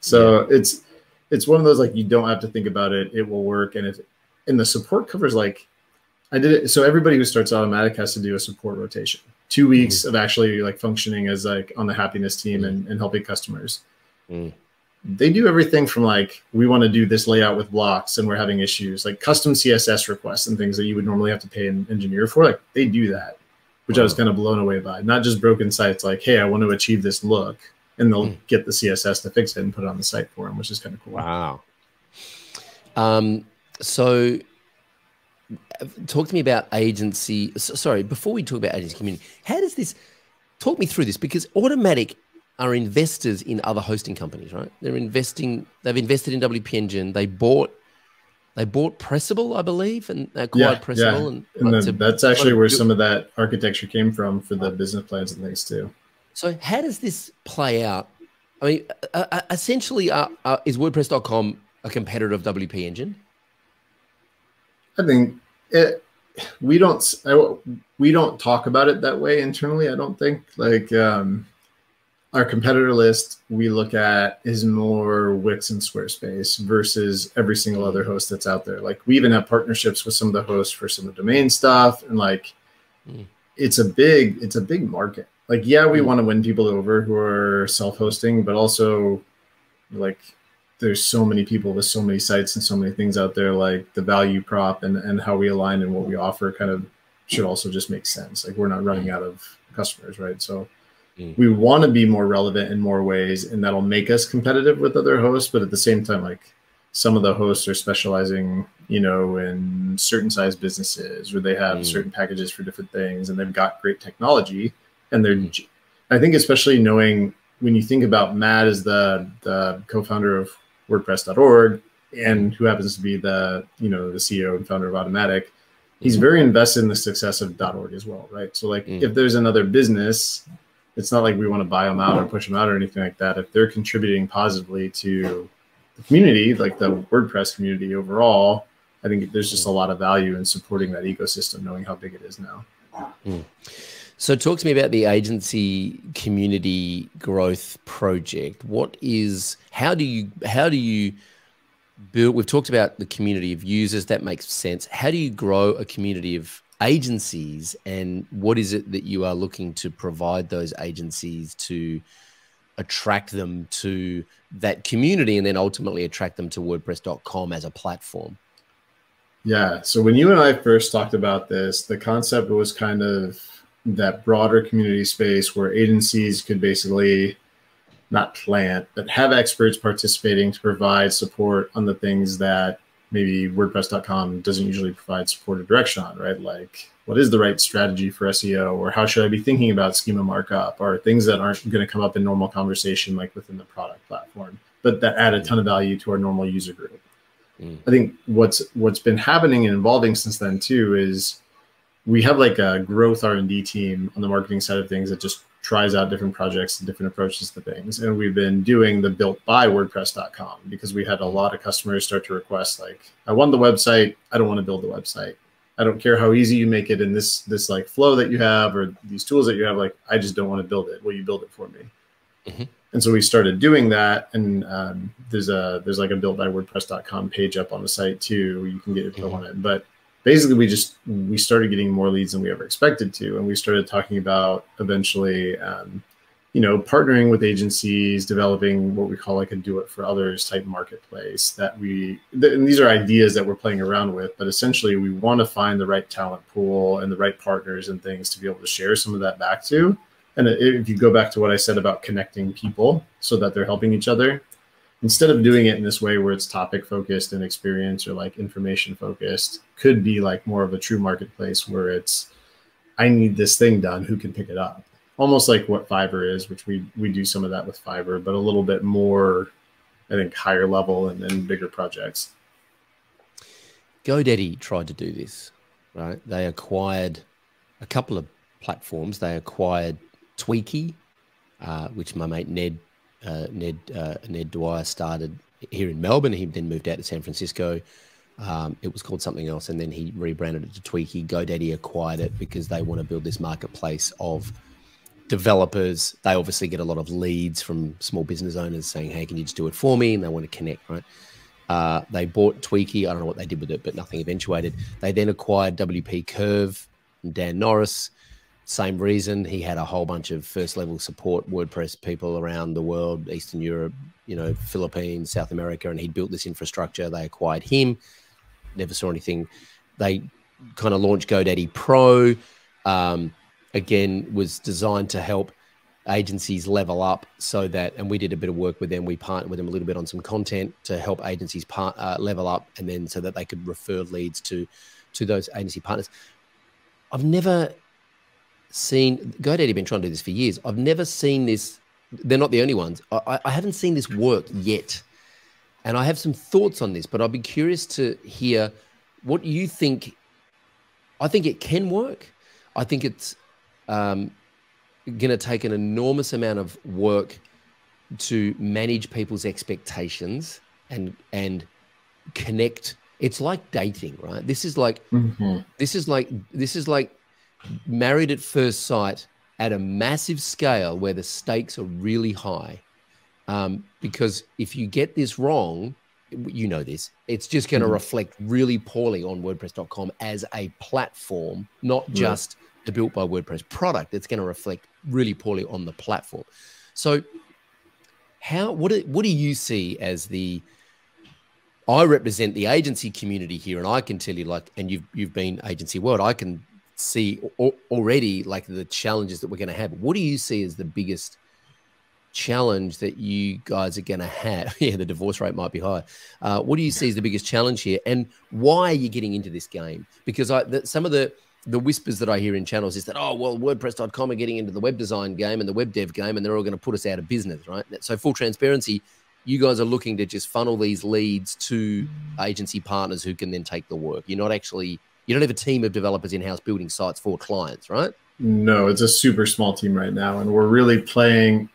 So it's it's one of those like you don't have to think about it. It will work. And if and the support covers like i did it so everybody who starts Automattic has to do a support rotation two mm-hmm. weeks mm. of actually like functioning as like on the happiness team mm. and, and helping customers. Mm. They do everything from like we want to do this layout with blocks and we're having issues, like custom CSS requests and things that you would normally have to pay an engineer for. Like they do that, which wow. I was kind of blown away by. Not just broken sites, like hey, I want to achieve this look, and they'll mm. get the CSS to fix it and put it on the site for them, which is kind of cool. Wow. Um. So talk to me about agency. Sorry, before we talk about agency community, how does this talk me through this? Because Automattic are investors in other hosting companies, right? They're investing. They've invested in WP Engine. They bought. They bought Pressable, I believe, and acquired yeah, Pressable. Yeah. And, and like, that's actually where some of that architecture came from for the business plans and things too. So, how does this play out? I mean, uh, uh, essentially, uh, uh, is WordPress.com a competitor of WP Engine? I think it, we don't I, we don't talk about it that way internally. I don't think like um, our competitor list we look at is more Wix and Squarespace versus every single other host that's out there. Like we even have partnerships with some of the hosts for some of the domain stuff, and like mm. it's a big it's a big market. Like yeah, we mm. want to win people over who are self-hosting, but also like there's so many people with so many sites and so many things out there like the value prop and, and how we align and what we offer kind of should also just make sense like we're not running out of customers right so mm. we want to be more relevant in more ways and that'll make us competitive with other hosts but at the same time like some of the hosts are specializing you know, in certain size businesses where they have Mm. certain packages for different things and they've got great technology and they're Mm. I think especially knowing when you think about Matt as the the co-founder of WordPress.org and who happens to be the you know the CEO and founder of Automattic, he's Mhm. very invested in the success of .org as well, right? So like Mm. if there's another business, it's not like we want to buy them out or push them out or anything like that. If they're contributing positively to the community, like the WordPress community overall, I think there's just a lot of value in supporting that ecosystem, knowing how big it is now. So, talk to me about the agency community growth project. What is? How do you? How do you build? We've talked about the community of users. That makes sense. How do you grow a community of agencies, and what is it that you are looking to provide those agencies to attract them to that community, and then ultimately attract them to WordPress.com as a platform? Yeah. So when you and I first talked about this, the concept was kind of that broader community space where agencies could basically not plant, but have experts participating to provide support on the things that maybe WordPress.com doesn't usually provide support or direction on, right? Like what is the right strategy for SEO or how should I be thinking about schema markup or things that aren't going to come up in normal conversation like within the product platform, but that add a ton of value to our normal user group. Mm. I think what's what's been happening and evolving since then too is we have like a growth R and D team on the marketing side of things that just tries out different projects and different approaches to things. And we've been doing the built by WordPress.com because we had a lot of customers start to request like, I want the website, I don't want to build the website. I don't care how easy you make it in this this like flow that you have or these tools that you have. Like, I just don't want to build it. Will you build it for me? Mhm. And so we started doing that, and um, there's a there's like a built by WordPress.com page up on the site too. Where you can get your fill on it. But basically, we just we started getting more leads than we ever expected to, and we started talking about eventually, um, you know, partnering with agencies, developing what we call like a do it for others type marketplace. That we th- and these are ideas that we're playing around with, but essentially, we want to find the right talent pool and the right partners and things to be able to share some of that back to. And if you go back to what I said about connecting people so that they're helping each other, instead of doing it in this way where it's topic focused and experience or like information focused, could be like more of a true marketplace where it's, I need this thing done. Who can pick it up? Almost like what Fiverr is, which we we do some of that with Fiverr, but a little bit more, I think, higher level and, bigger projects. GoDaddy tried to do this, right? They acquired a couple of platforms. They acquired Tweaky, uh, which my mate Ned uh, Ned uh, Ned Dwyer started here in Melbourne. He then moved out to San Francisco. Um, it was called something else, and then he rebranded it to Tweaky. GoDaddy acquired it because they want to build this marketplace of developers. They obviously get a lot of leads from small business owners saying, "Hey, can you just do it for me?" And they want to connect, right? Uh, they bought Tweaky. I don't know what they did with it, but nothing eventuated. They then acquired WP Curve and Dan Norris. Same reason. He had a whole bunch of first level support WordPress people around the world, Eastern Europe, you know, Philippines, South America, and he built this infrastructure. They acquired him. Never saw anything. They kind of launched GoDaddy Pro. Um, again, was designed to help agencies level up so that, and we did a bit of work with them. We partnered with them a little bit on some content to help agencies part, uh, level up, and then so that they could refer leads to to those agency partners. I've never seen GoDaddy been trying to do this for years. I've never seen this. They're not the only ones. I, I haven't seen this work yet, and I have some thoughts on this. But I'd be curious to hear what you think. I think it can work. I think it's um, going to take an enormous amount of work to manage people's expectations and and connect. It's like dating, right? This is like Mm-hmm. this is like this is like married at first sight at a massive scale where the stakes are really high. Um, because if you get this wrong, you know this, it's just going to Mhm. reflect really poorly on WordPress.com as a platform, not just the built by WordPress product. It's going to reflect really poorly on the platform. So, how what do, what do you see as the I represent the agency community here, and I can tell you, like, and you've you've been agency world. I can see already like the challenges that we're going to have. What do you see as the biggest challenge that you guys are going to have? yeah, the divorce rate might be high. Uh, what do you see as the biggest challenge here, and why are you getting into this game? Because I, the, some of the the whispers that I hear in channels is that oh well, WordPress.com are getting into the web design game and the web dev game, and they're all going to put us out of business, right? So full transparency, you guys are looking to just funnel these leads to agency partners who can then take the work. You're not actually you don't have a team of developers in house building sites for clients, right? No, it's a super small team right now, and we're really playing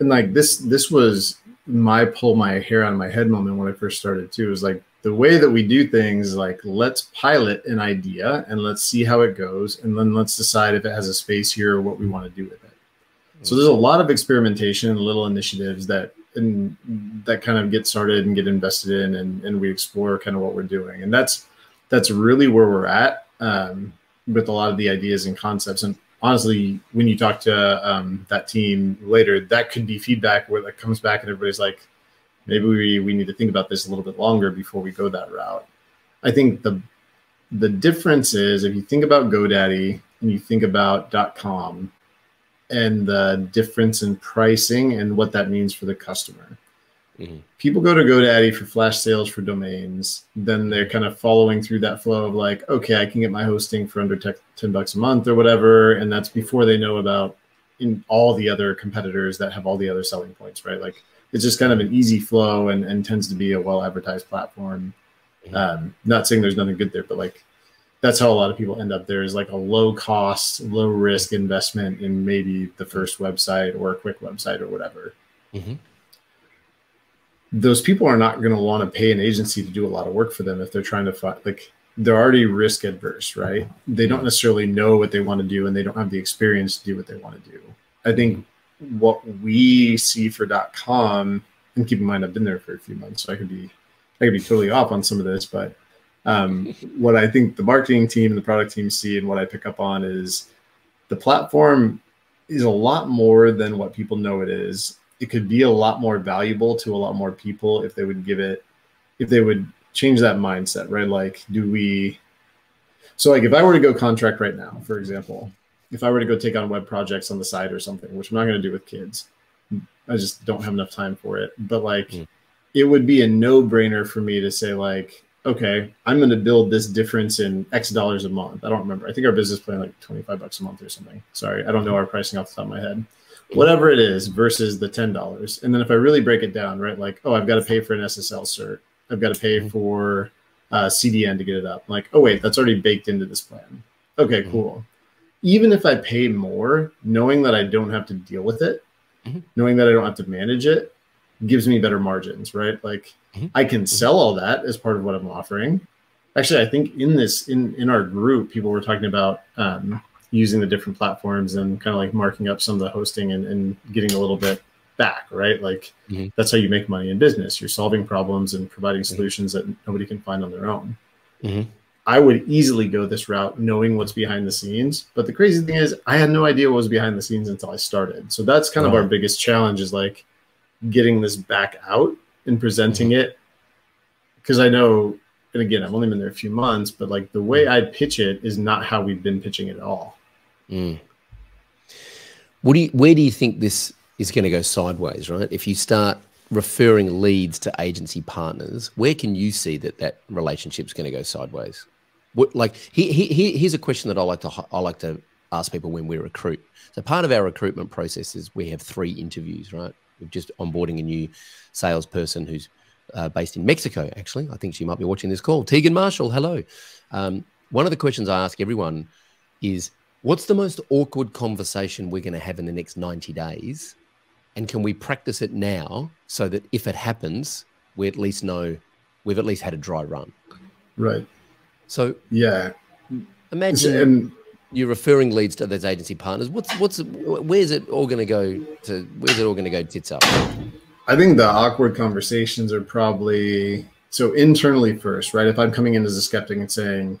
and like this this was my pull my hair out of my head moment when I first started too. Was like the way that we do things, like let's pilot an idea and let's see how it goes, and then let's decide if it has a space here or what we want to do with it. So there's a lot of experimentation and little initiatives that and that kind of get started and get invested in, and, and we explore kind of what we're doing, and that's that's really where we're at um, with a lot of the ideas and concepts. And honestly, when you talk to um, that team later, that could be feedback where that comes back and everybody's like, maybe we, we need to think about this a little bit longer before we go that route. I think the the difference is if you think about GoDaddy and you think about .com and the difference in pricing and what that means for the customer. Mm-hmm. People go to GoDaddy for flash sales for domains. Then they're kind of following through that flow of like, okay, I can get my hosting for under 10 bucks a month or whatever. And that's before they know about in all the other competitors that have all the other selling points, right? Like it's just kind of an easy flow and, and tends to be a well advertised platform. Mm-hmm. Um, not saying there's nothing good there, but like that's how a lot of people end up there is like a low cost, low risk investment in maybe the first website or a quick website or whatever. Mm-hmm those people are not going to want to pay an agency to do a lot of work for them if they're trying to find like they're already risk adverse, right? They don't necessarily know what they want to do and they don't have the experience to do what they want to do. I think what we see for dot .com, and keep in mind I've been there for a few months, so I could be I could be totally off on some of this, but um, what I think the marketing team and the product team see and what I pick up on is the platform is a lot more than what people know it is it could be a lot more valuable to a lot more people if they would give it if they would change that mindset right? Like do we so like if i were to go contract right now for example if i were to go take on web projects on the side or something which i'm not going to do with kids i just don't have enough time for it but like mm. it would be a no-brainer for me to say like okay i'm going to build this difference in x dollars a month. I don't remember. I think our business plan like 25 bucks a month or something. Sorry i don't know our pricing off the top of my head whatever it is versus the ten dollars. And then if I really break it down, right, like oh, I've got to pay for an SSL cert, I've got to pay mm-hmm. for uh, CDN to get it up. I'm like oh wait, that's already baked into this plan. Okay, mm-hmm. cool. Even if I pay more, knowing that I don't have to deal with it, mm-hmm. knowing that I don't have to manage it, gives me better margins, right? Like mm-hmm. I can sell all that as part of what I'm offering. Actually, I think in this in in our group, people were talking about um, using the different platforms and kind of like marking up some of the hosting and, and getting a little bit back, right? Like mm-hmm. that's how you make money in business. You're solving problems and providing mm-hmm. solutions that nobody can find on their own. Mm-hmm. I would easily go this route knowing what's behind the scenes. But the crazy thing is, I had no idea what was behind the scenes until I started. So that's kind of our biggest challenge is like getting this back out and presenting mm-hmm. it. Because I know, and again, I've only been there a few months, but like the way mm-hmm. I pitch it is not how we've been pitching it at all. Mm. What do you, where do you think this is going to go sideways, right? If you start referring leads to agency partners, where can you see that that relationship is going to go sideways? What, like, he, he, here's a question that I like to I like to ask people when we recruit. So part of our recruitment process is we have three interviews, right? We're just onboarding a new salesperson who's uh, based in Mexico. Actually, I think she might be watching this call. Tegan Marshall, hello. Um, one of the questions I ask everyone is What's the most awkward conversation we're going to have in the next 90 days? And can we practice it now so that if it happens, we at least know we've at least had a dry run? Right. So, yeah. Imagine and, you're referring leads to those agency partners. What's, what's, where's it all going to go to, where's it all going to go tits up? I think the awkward conversations are probably so internally first, right? If I'm coming in as a skeptic and saying,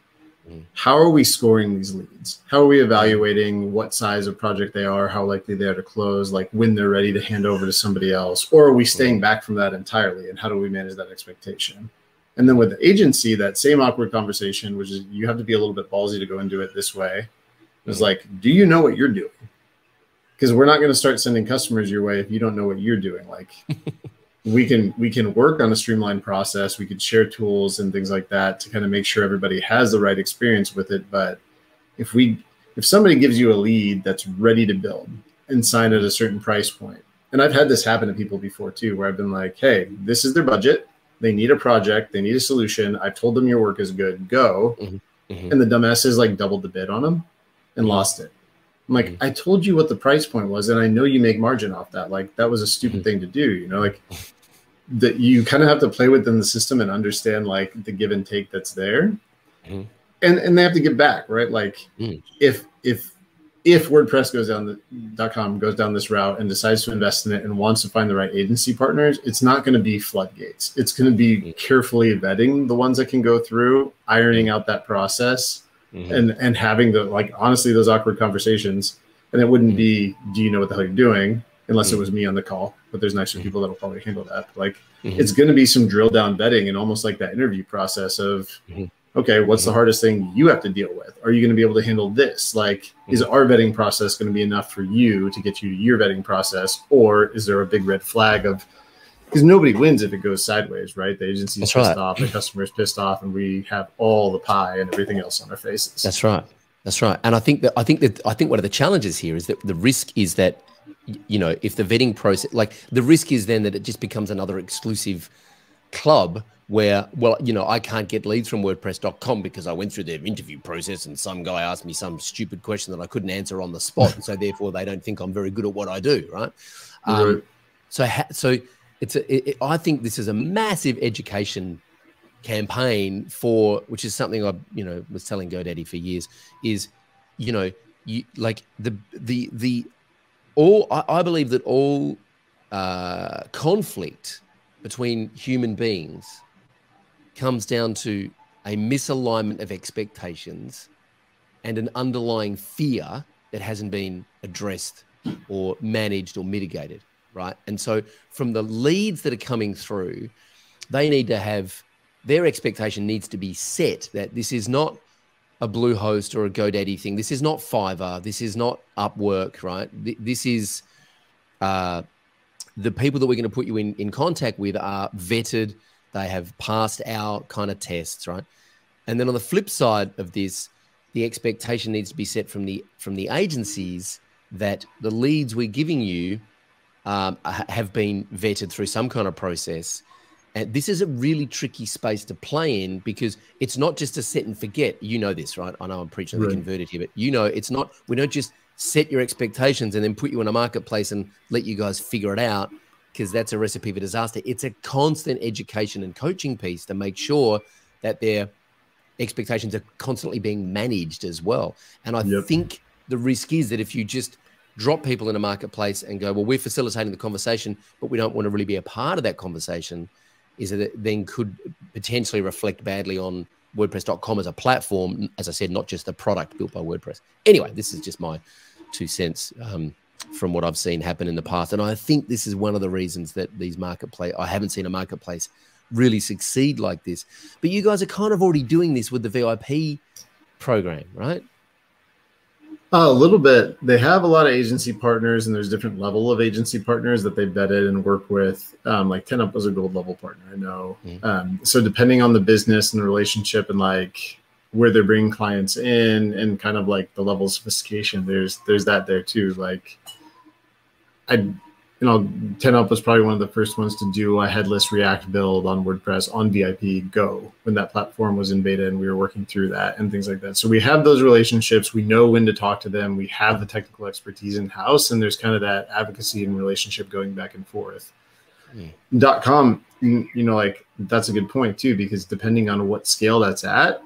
how are we scoring these leads? How are we evaluating what size of project they are, how likely they are to close, like when they're ready to hand over to somebody else? Or are we staying back from that entirely? And how do we manage that expectation? And then with the agency, that same awkward conversation, which is you have to be a little bit ballsy to go into it this way, is like, do you know what you're doing? because we're not going to start sending customers your way if you don't know what you're doing. Like we can we can work on a streamlined process. We could share tools and things like that to kind of make sure everybody has the right experience with it. But if we if somebody gives you a lead that's ready to build and sign at a certain price point, and I've had this happen to people before too, where I've been like, hey, this is their budget. They need a project. They need a solution. I've told them your work is good. Go. Mm-hmm. Mm-hmm. And the dumbasses like doubled the bid on them and mm-hmm. lost it. I'm like, mm-hmm. I told you what the price point was, and I know you make margin off that. Like that was a stupid mm-hmm. thing to do. You know, like that you kind of have to play within the system and understand like the give and take that's there. Mm-hmm. And and they have to give back, right? Like mm. if if if WordPress goes down the .com goes down this route and decides to invest in it and wants to find the right agency partners, it's not going to be floodgates. It's going to be mm-hmm. carefully vetting the ones that can go through, ironing out that process, mm-hmm. and and having the like honestly those awkward conversations. And it wouldn't mm-hmm. be, do you know what the hell you're doing? Unless it mm-hmm. was me on the call. But there's nicer mm-hmm. people that'll probably handle that. Like mm-hmm. it's going to be some drill down vetting and almost like that interview process of okay, what's mm-hmm. the hardest thing you have to deal with? Are you going to be able to handle this? Like, mm-hmm. is our vetting process going to be enough for you to get you to your vetting process? Or is there a big red flag of, because nobody wins if it goes sideways, right? The agency's That's pissed right. off, the customer's pissed off, and we have all the pie and everything else on our faces. That's right. That's right. And I think that I think that I think one of the challenges here is that the risk is that you know if the vetting process like the risk is then that it just becomes another exclusive club where, well, you know, I can't get leads from WordPress.com because I went through their interview process and some guy asked me some stupid question that I couldn't answer on the spot. and so therefore they don't think I'm very good at what I do. Right. Um, So, so it's a, it, I think this is a massive education campaign for, which is something I, you know, was telling GoDaddy for years is, you know, you like the, the, the, all, I, I believe that all uh, conflict between human beings comes down to a misalignment of expectations and an underlying fear that hasn't been addressed or managed or mitigated, right? And so from the leads that are coming through, they need to have their expectation needs to be set that this is not a Bluehost or a GoDaddy thing. This is not Fiverr. This is not Upwork, right? This is uh, the people that we're going to put you in in contact with are vetted they have passed our kind of tests, right? And then on the flip side of this, the expectation needs to be set from the from the agencies that the leads we're giving you um, have been vetted through some kind of process. And this is a really tricky space to play in because it's not just a set and forget. You know this, right? I know I'm preaching right. the converted here, but you know it's not. We don't just set your expectations and then put you in a marketplace and let you guys figure it out because that's a recipe for disaster. It's a constant education and coaching piece to make sure that their expectations are constantly being managed as well. And I yep. think the risk is that if you just drop people in a marketplace and go, well, we're facilitating the conversation, but we don't want to really be a part of that conversation, is that it then could potentially reflect badly on WordPress.com as a platform. As I said, not just a product built by WordPress. Anyway, this is just my two cents. Um, from what I've seen happen in the past. And I think this is one of the reasons that these marketplace, I haven't seen a marketplace really succeed like this. But you guys are kind of already doing this with the VIP program, right? Uh, a little bit. They have a lot of agency partners, and there's different level of agency partners that they vetted and work with. Um, like 10up was a gold level partner, I know. Mm-hmm. Um, so depending on the business and the relationship, and like where they're bringing clients in, and kind of like the level of sophistication, there's there's that there too. Like I, you know, 10up was probably one of the first ones to do a headless React build on WordPress on VIP Go when that platform was in beta and we were working through that and things like that. So we have those relationships. We know when to talk to them. We have the technical expertise in house, and there's kind of that advocacy and relationship going back and forth. Mm. Dot com, you know, like that's a good point too, because depending on what scale that's at,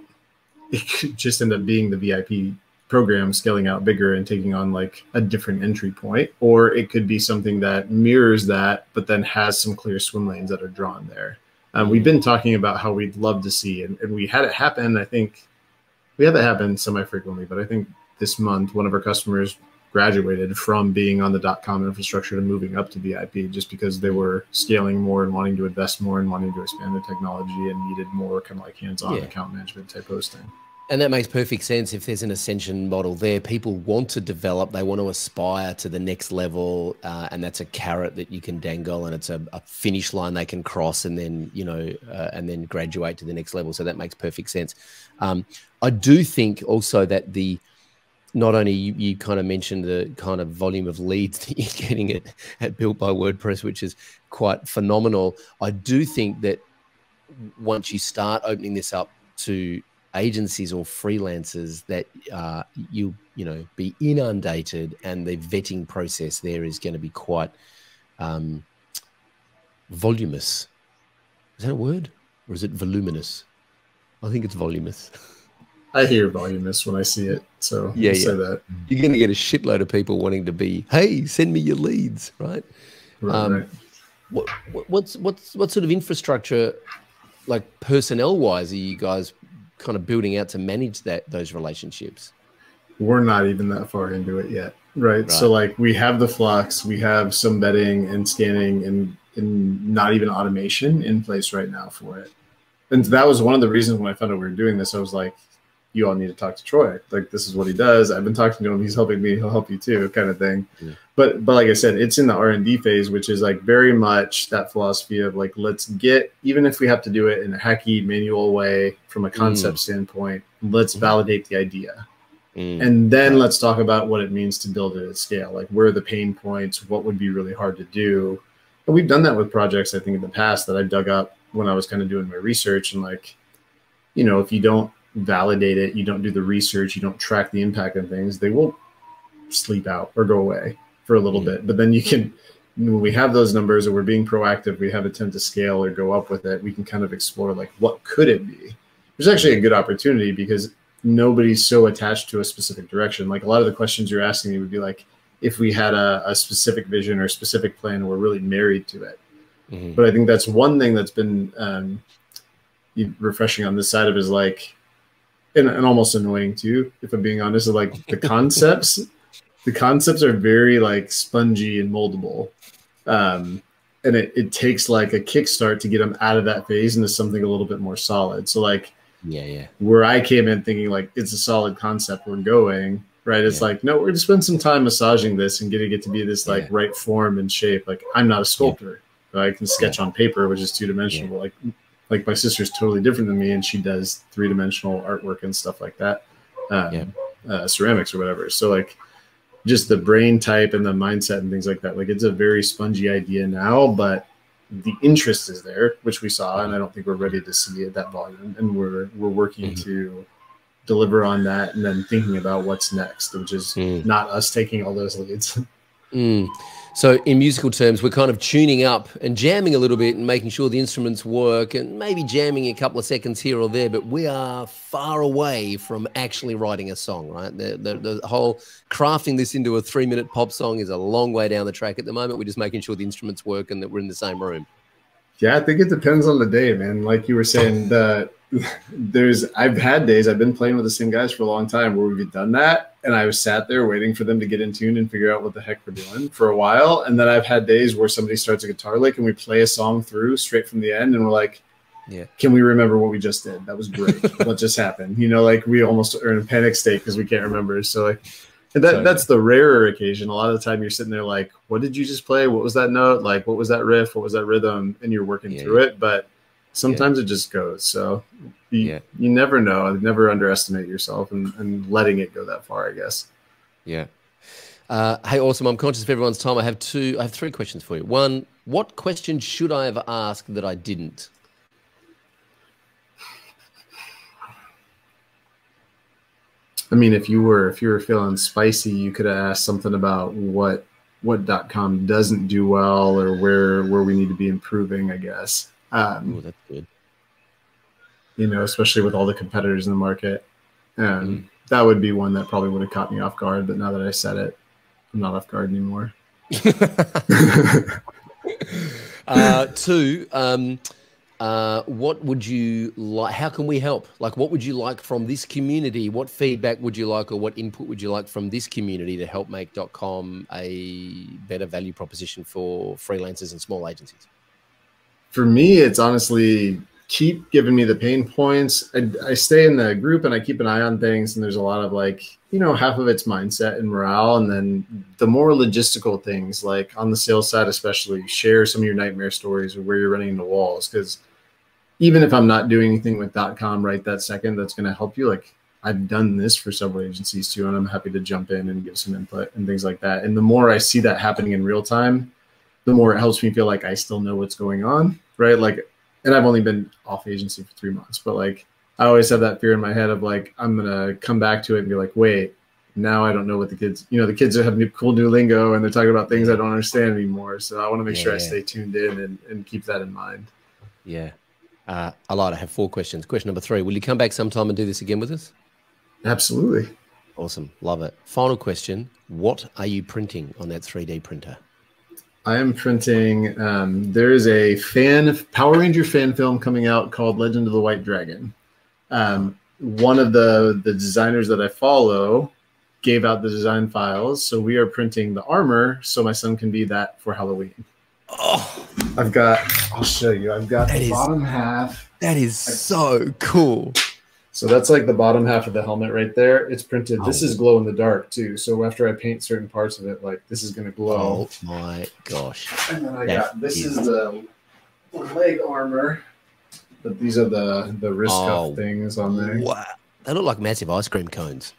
it could just end up being the VIP program scaling out bigger and taking on like a different entry point or it could be something that mirrors that but then has some clear swim lanes that are drawn there um, we've been talking about how we'd love to see and, and we had it happen i think we have it happen semi-frequently but i think this month one of our customers graduated from being on the dot com infrastructure to moving up to vip just because they were scaling more and wanting to invest more and wanting to expand the technology and needed more kind of like hands-on yeah. account management type hosting And that makes perfect sense. If there's an ascension model there, people want to develop, they want to aspire to the next level, uh, and that's a carrot that you can dangle, and it's a, a finish line they can cross, and then you know, uh, and then graduate to the next level. So that makes perfect sense. Um, I do think also that the not only you, you, kind of mentioned the kind of volume of leads that you're getting at, at built by WordPress, which is quite phenomenal. I do think that once you start opening this up to agencies or freelancers that uh, you you know be inundated and the vetting process there is going to be quite um, voluminous. Is that a word? Or is it voluminous? I think it's voluminous. I hear voluminous when i see it so yeah, yeah. say that. You're going to get a shitload of people wanting to be hey send me your leads right, right, um, right. What, what's what's what sort of infrastructure like personnel wise are you guys kind of building out to manage that those relationships? We're not even that far into it yet, right? right. So like we have the flux, we have some betting and scanning and and not even automation in place right now for it. And that was one of the reasons when I found out we were doing this, I was like, you all need to talk to Troy. Like this is what he does. I've been talking to him. He's helping me. He'll help you too, kind of thing. Yeah. But but like I said, it's in the R and D phase, which is like very much that philosophy of like let's get even if we have to do it in a hacky manual way from a concept mm. standpoint, let's mm. validate the idea. Mm. And then let's talk about what it means to build it at scale. Like where are the pain points? What would be really hard to do? And we've done that with projects I think in the past that I dug up when I was kind of doing my research and like, you know, if you don't validate it, you don't do the research, you don't track the impact of things, they will sleep out or go away for a little bit. But then you can, when we have those numbers and we're being proactive, we have a tend to scale or go up with it, we can kind of explore like what could it be? There's actually a good opportunity because nobody's so attached to a specific direction. Like a lot of the questions you're asking me would be like, if we had a, a specific vision or a specific plan, we're really married to it. Mm-hmm. But I think that's one thing that's been um, refreshing on this side of is like and, and almost annoying too, if I'm being honest. Like the concepts, the concepts are very like spongy and moldable. Um, and it, it takes like a kickstart to get them out of that phase into something a little bit more solid. So like yeah, yeah. Where I came in thinking like it's a solid concept, we're going, right? It's yeah. like, no, we're gonna spend some time massaging this and getting it to be this like yeah. right form and shape. Like I'm not a sculptor. Yeah. I can sketch on paper, which is two dimensional. Like like my sister's totally different than me and she does three dimensional artwork and stuff like that um, yeah. uh, ceramics or whatever so like just the brain type and the mindset and things like that like it's a very spongy idea now but the interest is there which we saw and i don't think we're ready to see at that volume and we're we're working mm-hmm. to deliver on that and then thinking about what's next which is mm. not us taking all those leads mm. So, in musical terms, we're kind of tuning up and jamming a little bit and making sure the instruments work and maybe jamming a couple of seconds here or there, but we are far away from actually writing a song, right? The, the, the whole crafting this into a three minute pop song is a long way down the track at the moment. We're just making sure the instruments work and that we're in the same room. Yeah, I think it depends on the day, man. Like you were saying, the there's I've had days I've been playing with the same guys for a long time where we've done that, and I was sat there waiting for them to get in tune and figure out what the heck we're doing for a while, and then I've had days where somebody starts a guitar lick and we play a song through straight from the end, and we're like, yeah, can we remember what we just did? That was great. what just happened? You know, like we almost are in a panic state because we can't remember. So like and that, that's the rarer occasion. A lot of the time you're sitting there like, what did you just play? What was that note? Like, what was that riff? What was that rhythm? And you're working yeah, through yeah. it. But sometimes yeah. it just goes. So you, you never know. Never underestimate yourself and, and letting it go that far, I guess. Yeah. Uh, hey, awesome. I'm conscious of everyone's time. I have two, I have three questions for you. One, what question should I have asked that I didn't? I mean, if you were if you were feeling spicy, you could have asked something about what what dot .com doesn't do well or where where we need to be improving. I guess. Um, Ooh, that's good. You know, especially with all the competitors in the market, and mm. that would be one that probably would have caught me off guard. But now that I said it, I'm not off guard anymore. uh, two. Um, uh, what would you like? How can we help? Like, what would you like from this community? What feedback would you like, or what input would you like from this community to help make .com a better value proposition for freelancers and small agencies? For me, it's honestly keep giving me the pain points. I, I stay in the group and I keep an eye on things, and there's a lot of like, you know, half of it's mindset and morale, and then the more logistical things, like on the sales side, especially, share some of your nightmare stories or where you're running into walls. Because even if I'm not doing anything with .com right that second, that's going to help you. Like I've done this for several agencies too, and I'm happy to jump in and give some input and things like that. And the more I see that happening in real time, the more it helps me feel like I still know what's going on, right? Like and I've only been off agency for three months, but like I always have that fear in my head of like I'm gonna come back to it and be like, wait, now I don't know what the kids, you know, the kids have new, cool new lingo and they're talking about things I don't understand anymore. So I want to make yeah, sure I stay tuned in and, and keep that in mind. Yeah. Uh, I lied. I have four questions. Question number three: Will you come back sometime and do this again with us? Absolutely. Awesome. Love it. Final question: What are you printing on that 3D printer? I am printing. Um, there is a fan Power Ranger fan film coming out called Legend of the White Dragon. Um, one of the the designers that I follow gave out the design files, so we are printing the armor so my son can be that for Halloween. Oh, I've got. I'll show you. I've got the is, bottom half. That is so cool. So that's like the bottom half of the helmet right there. It's printed. Oh. This is glow in the dark too. So after I paint certain parts of it, like this is going to glow. Oh my gosh! And then I that got this is, is the leg armor. But these are the the wrist oh, cuff things on there. Wow, they look like massive ice cream cones.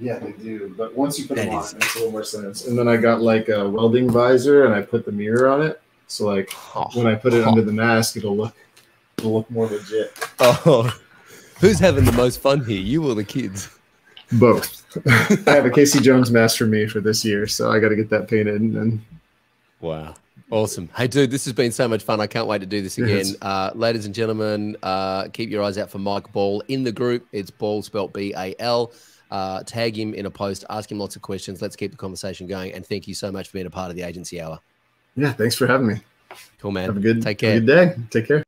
Yeah, they do. But once you put that them is... on, it makes a little more sense. And then I got like a welding visor, and I put the mirror on it. So like oh. when I put it oh. under the mask, it'll look it'll look more legit. Oh. Who's having the most fun here, you or the kids? Both. I have a Casey Jones mask for me for this year, so I got to get that painted. And Then... wow, awesome! Hey, dude, this has been so much fun. I can't wait to do this again, uh, ladies and gentlemen. Uh, keep your eyes out for Mike Bal in the group. It's Bal spelt B A L. Uh, tag him in a post, ask him lots of questions. Let's keep the conversation going. And thank you so much for being a part of the agency hour. Yeah, thanks for having me. Cool, man. Have a good, Take care. good day. Take care.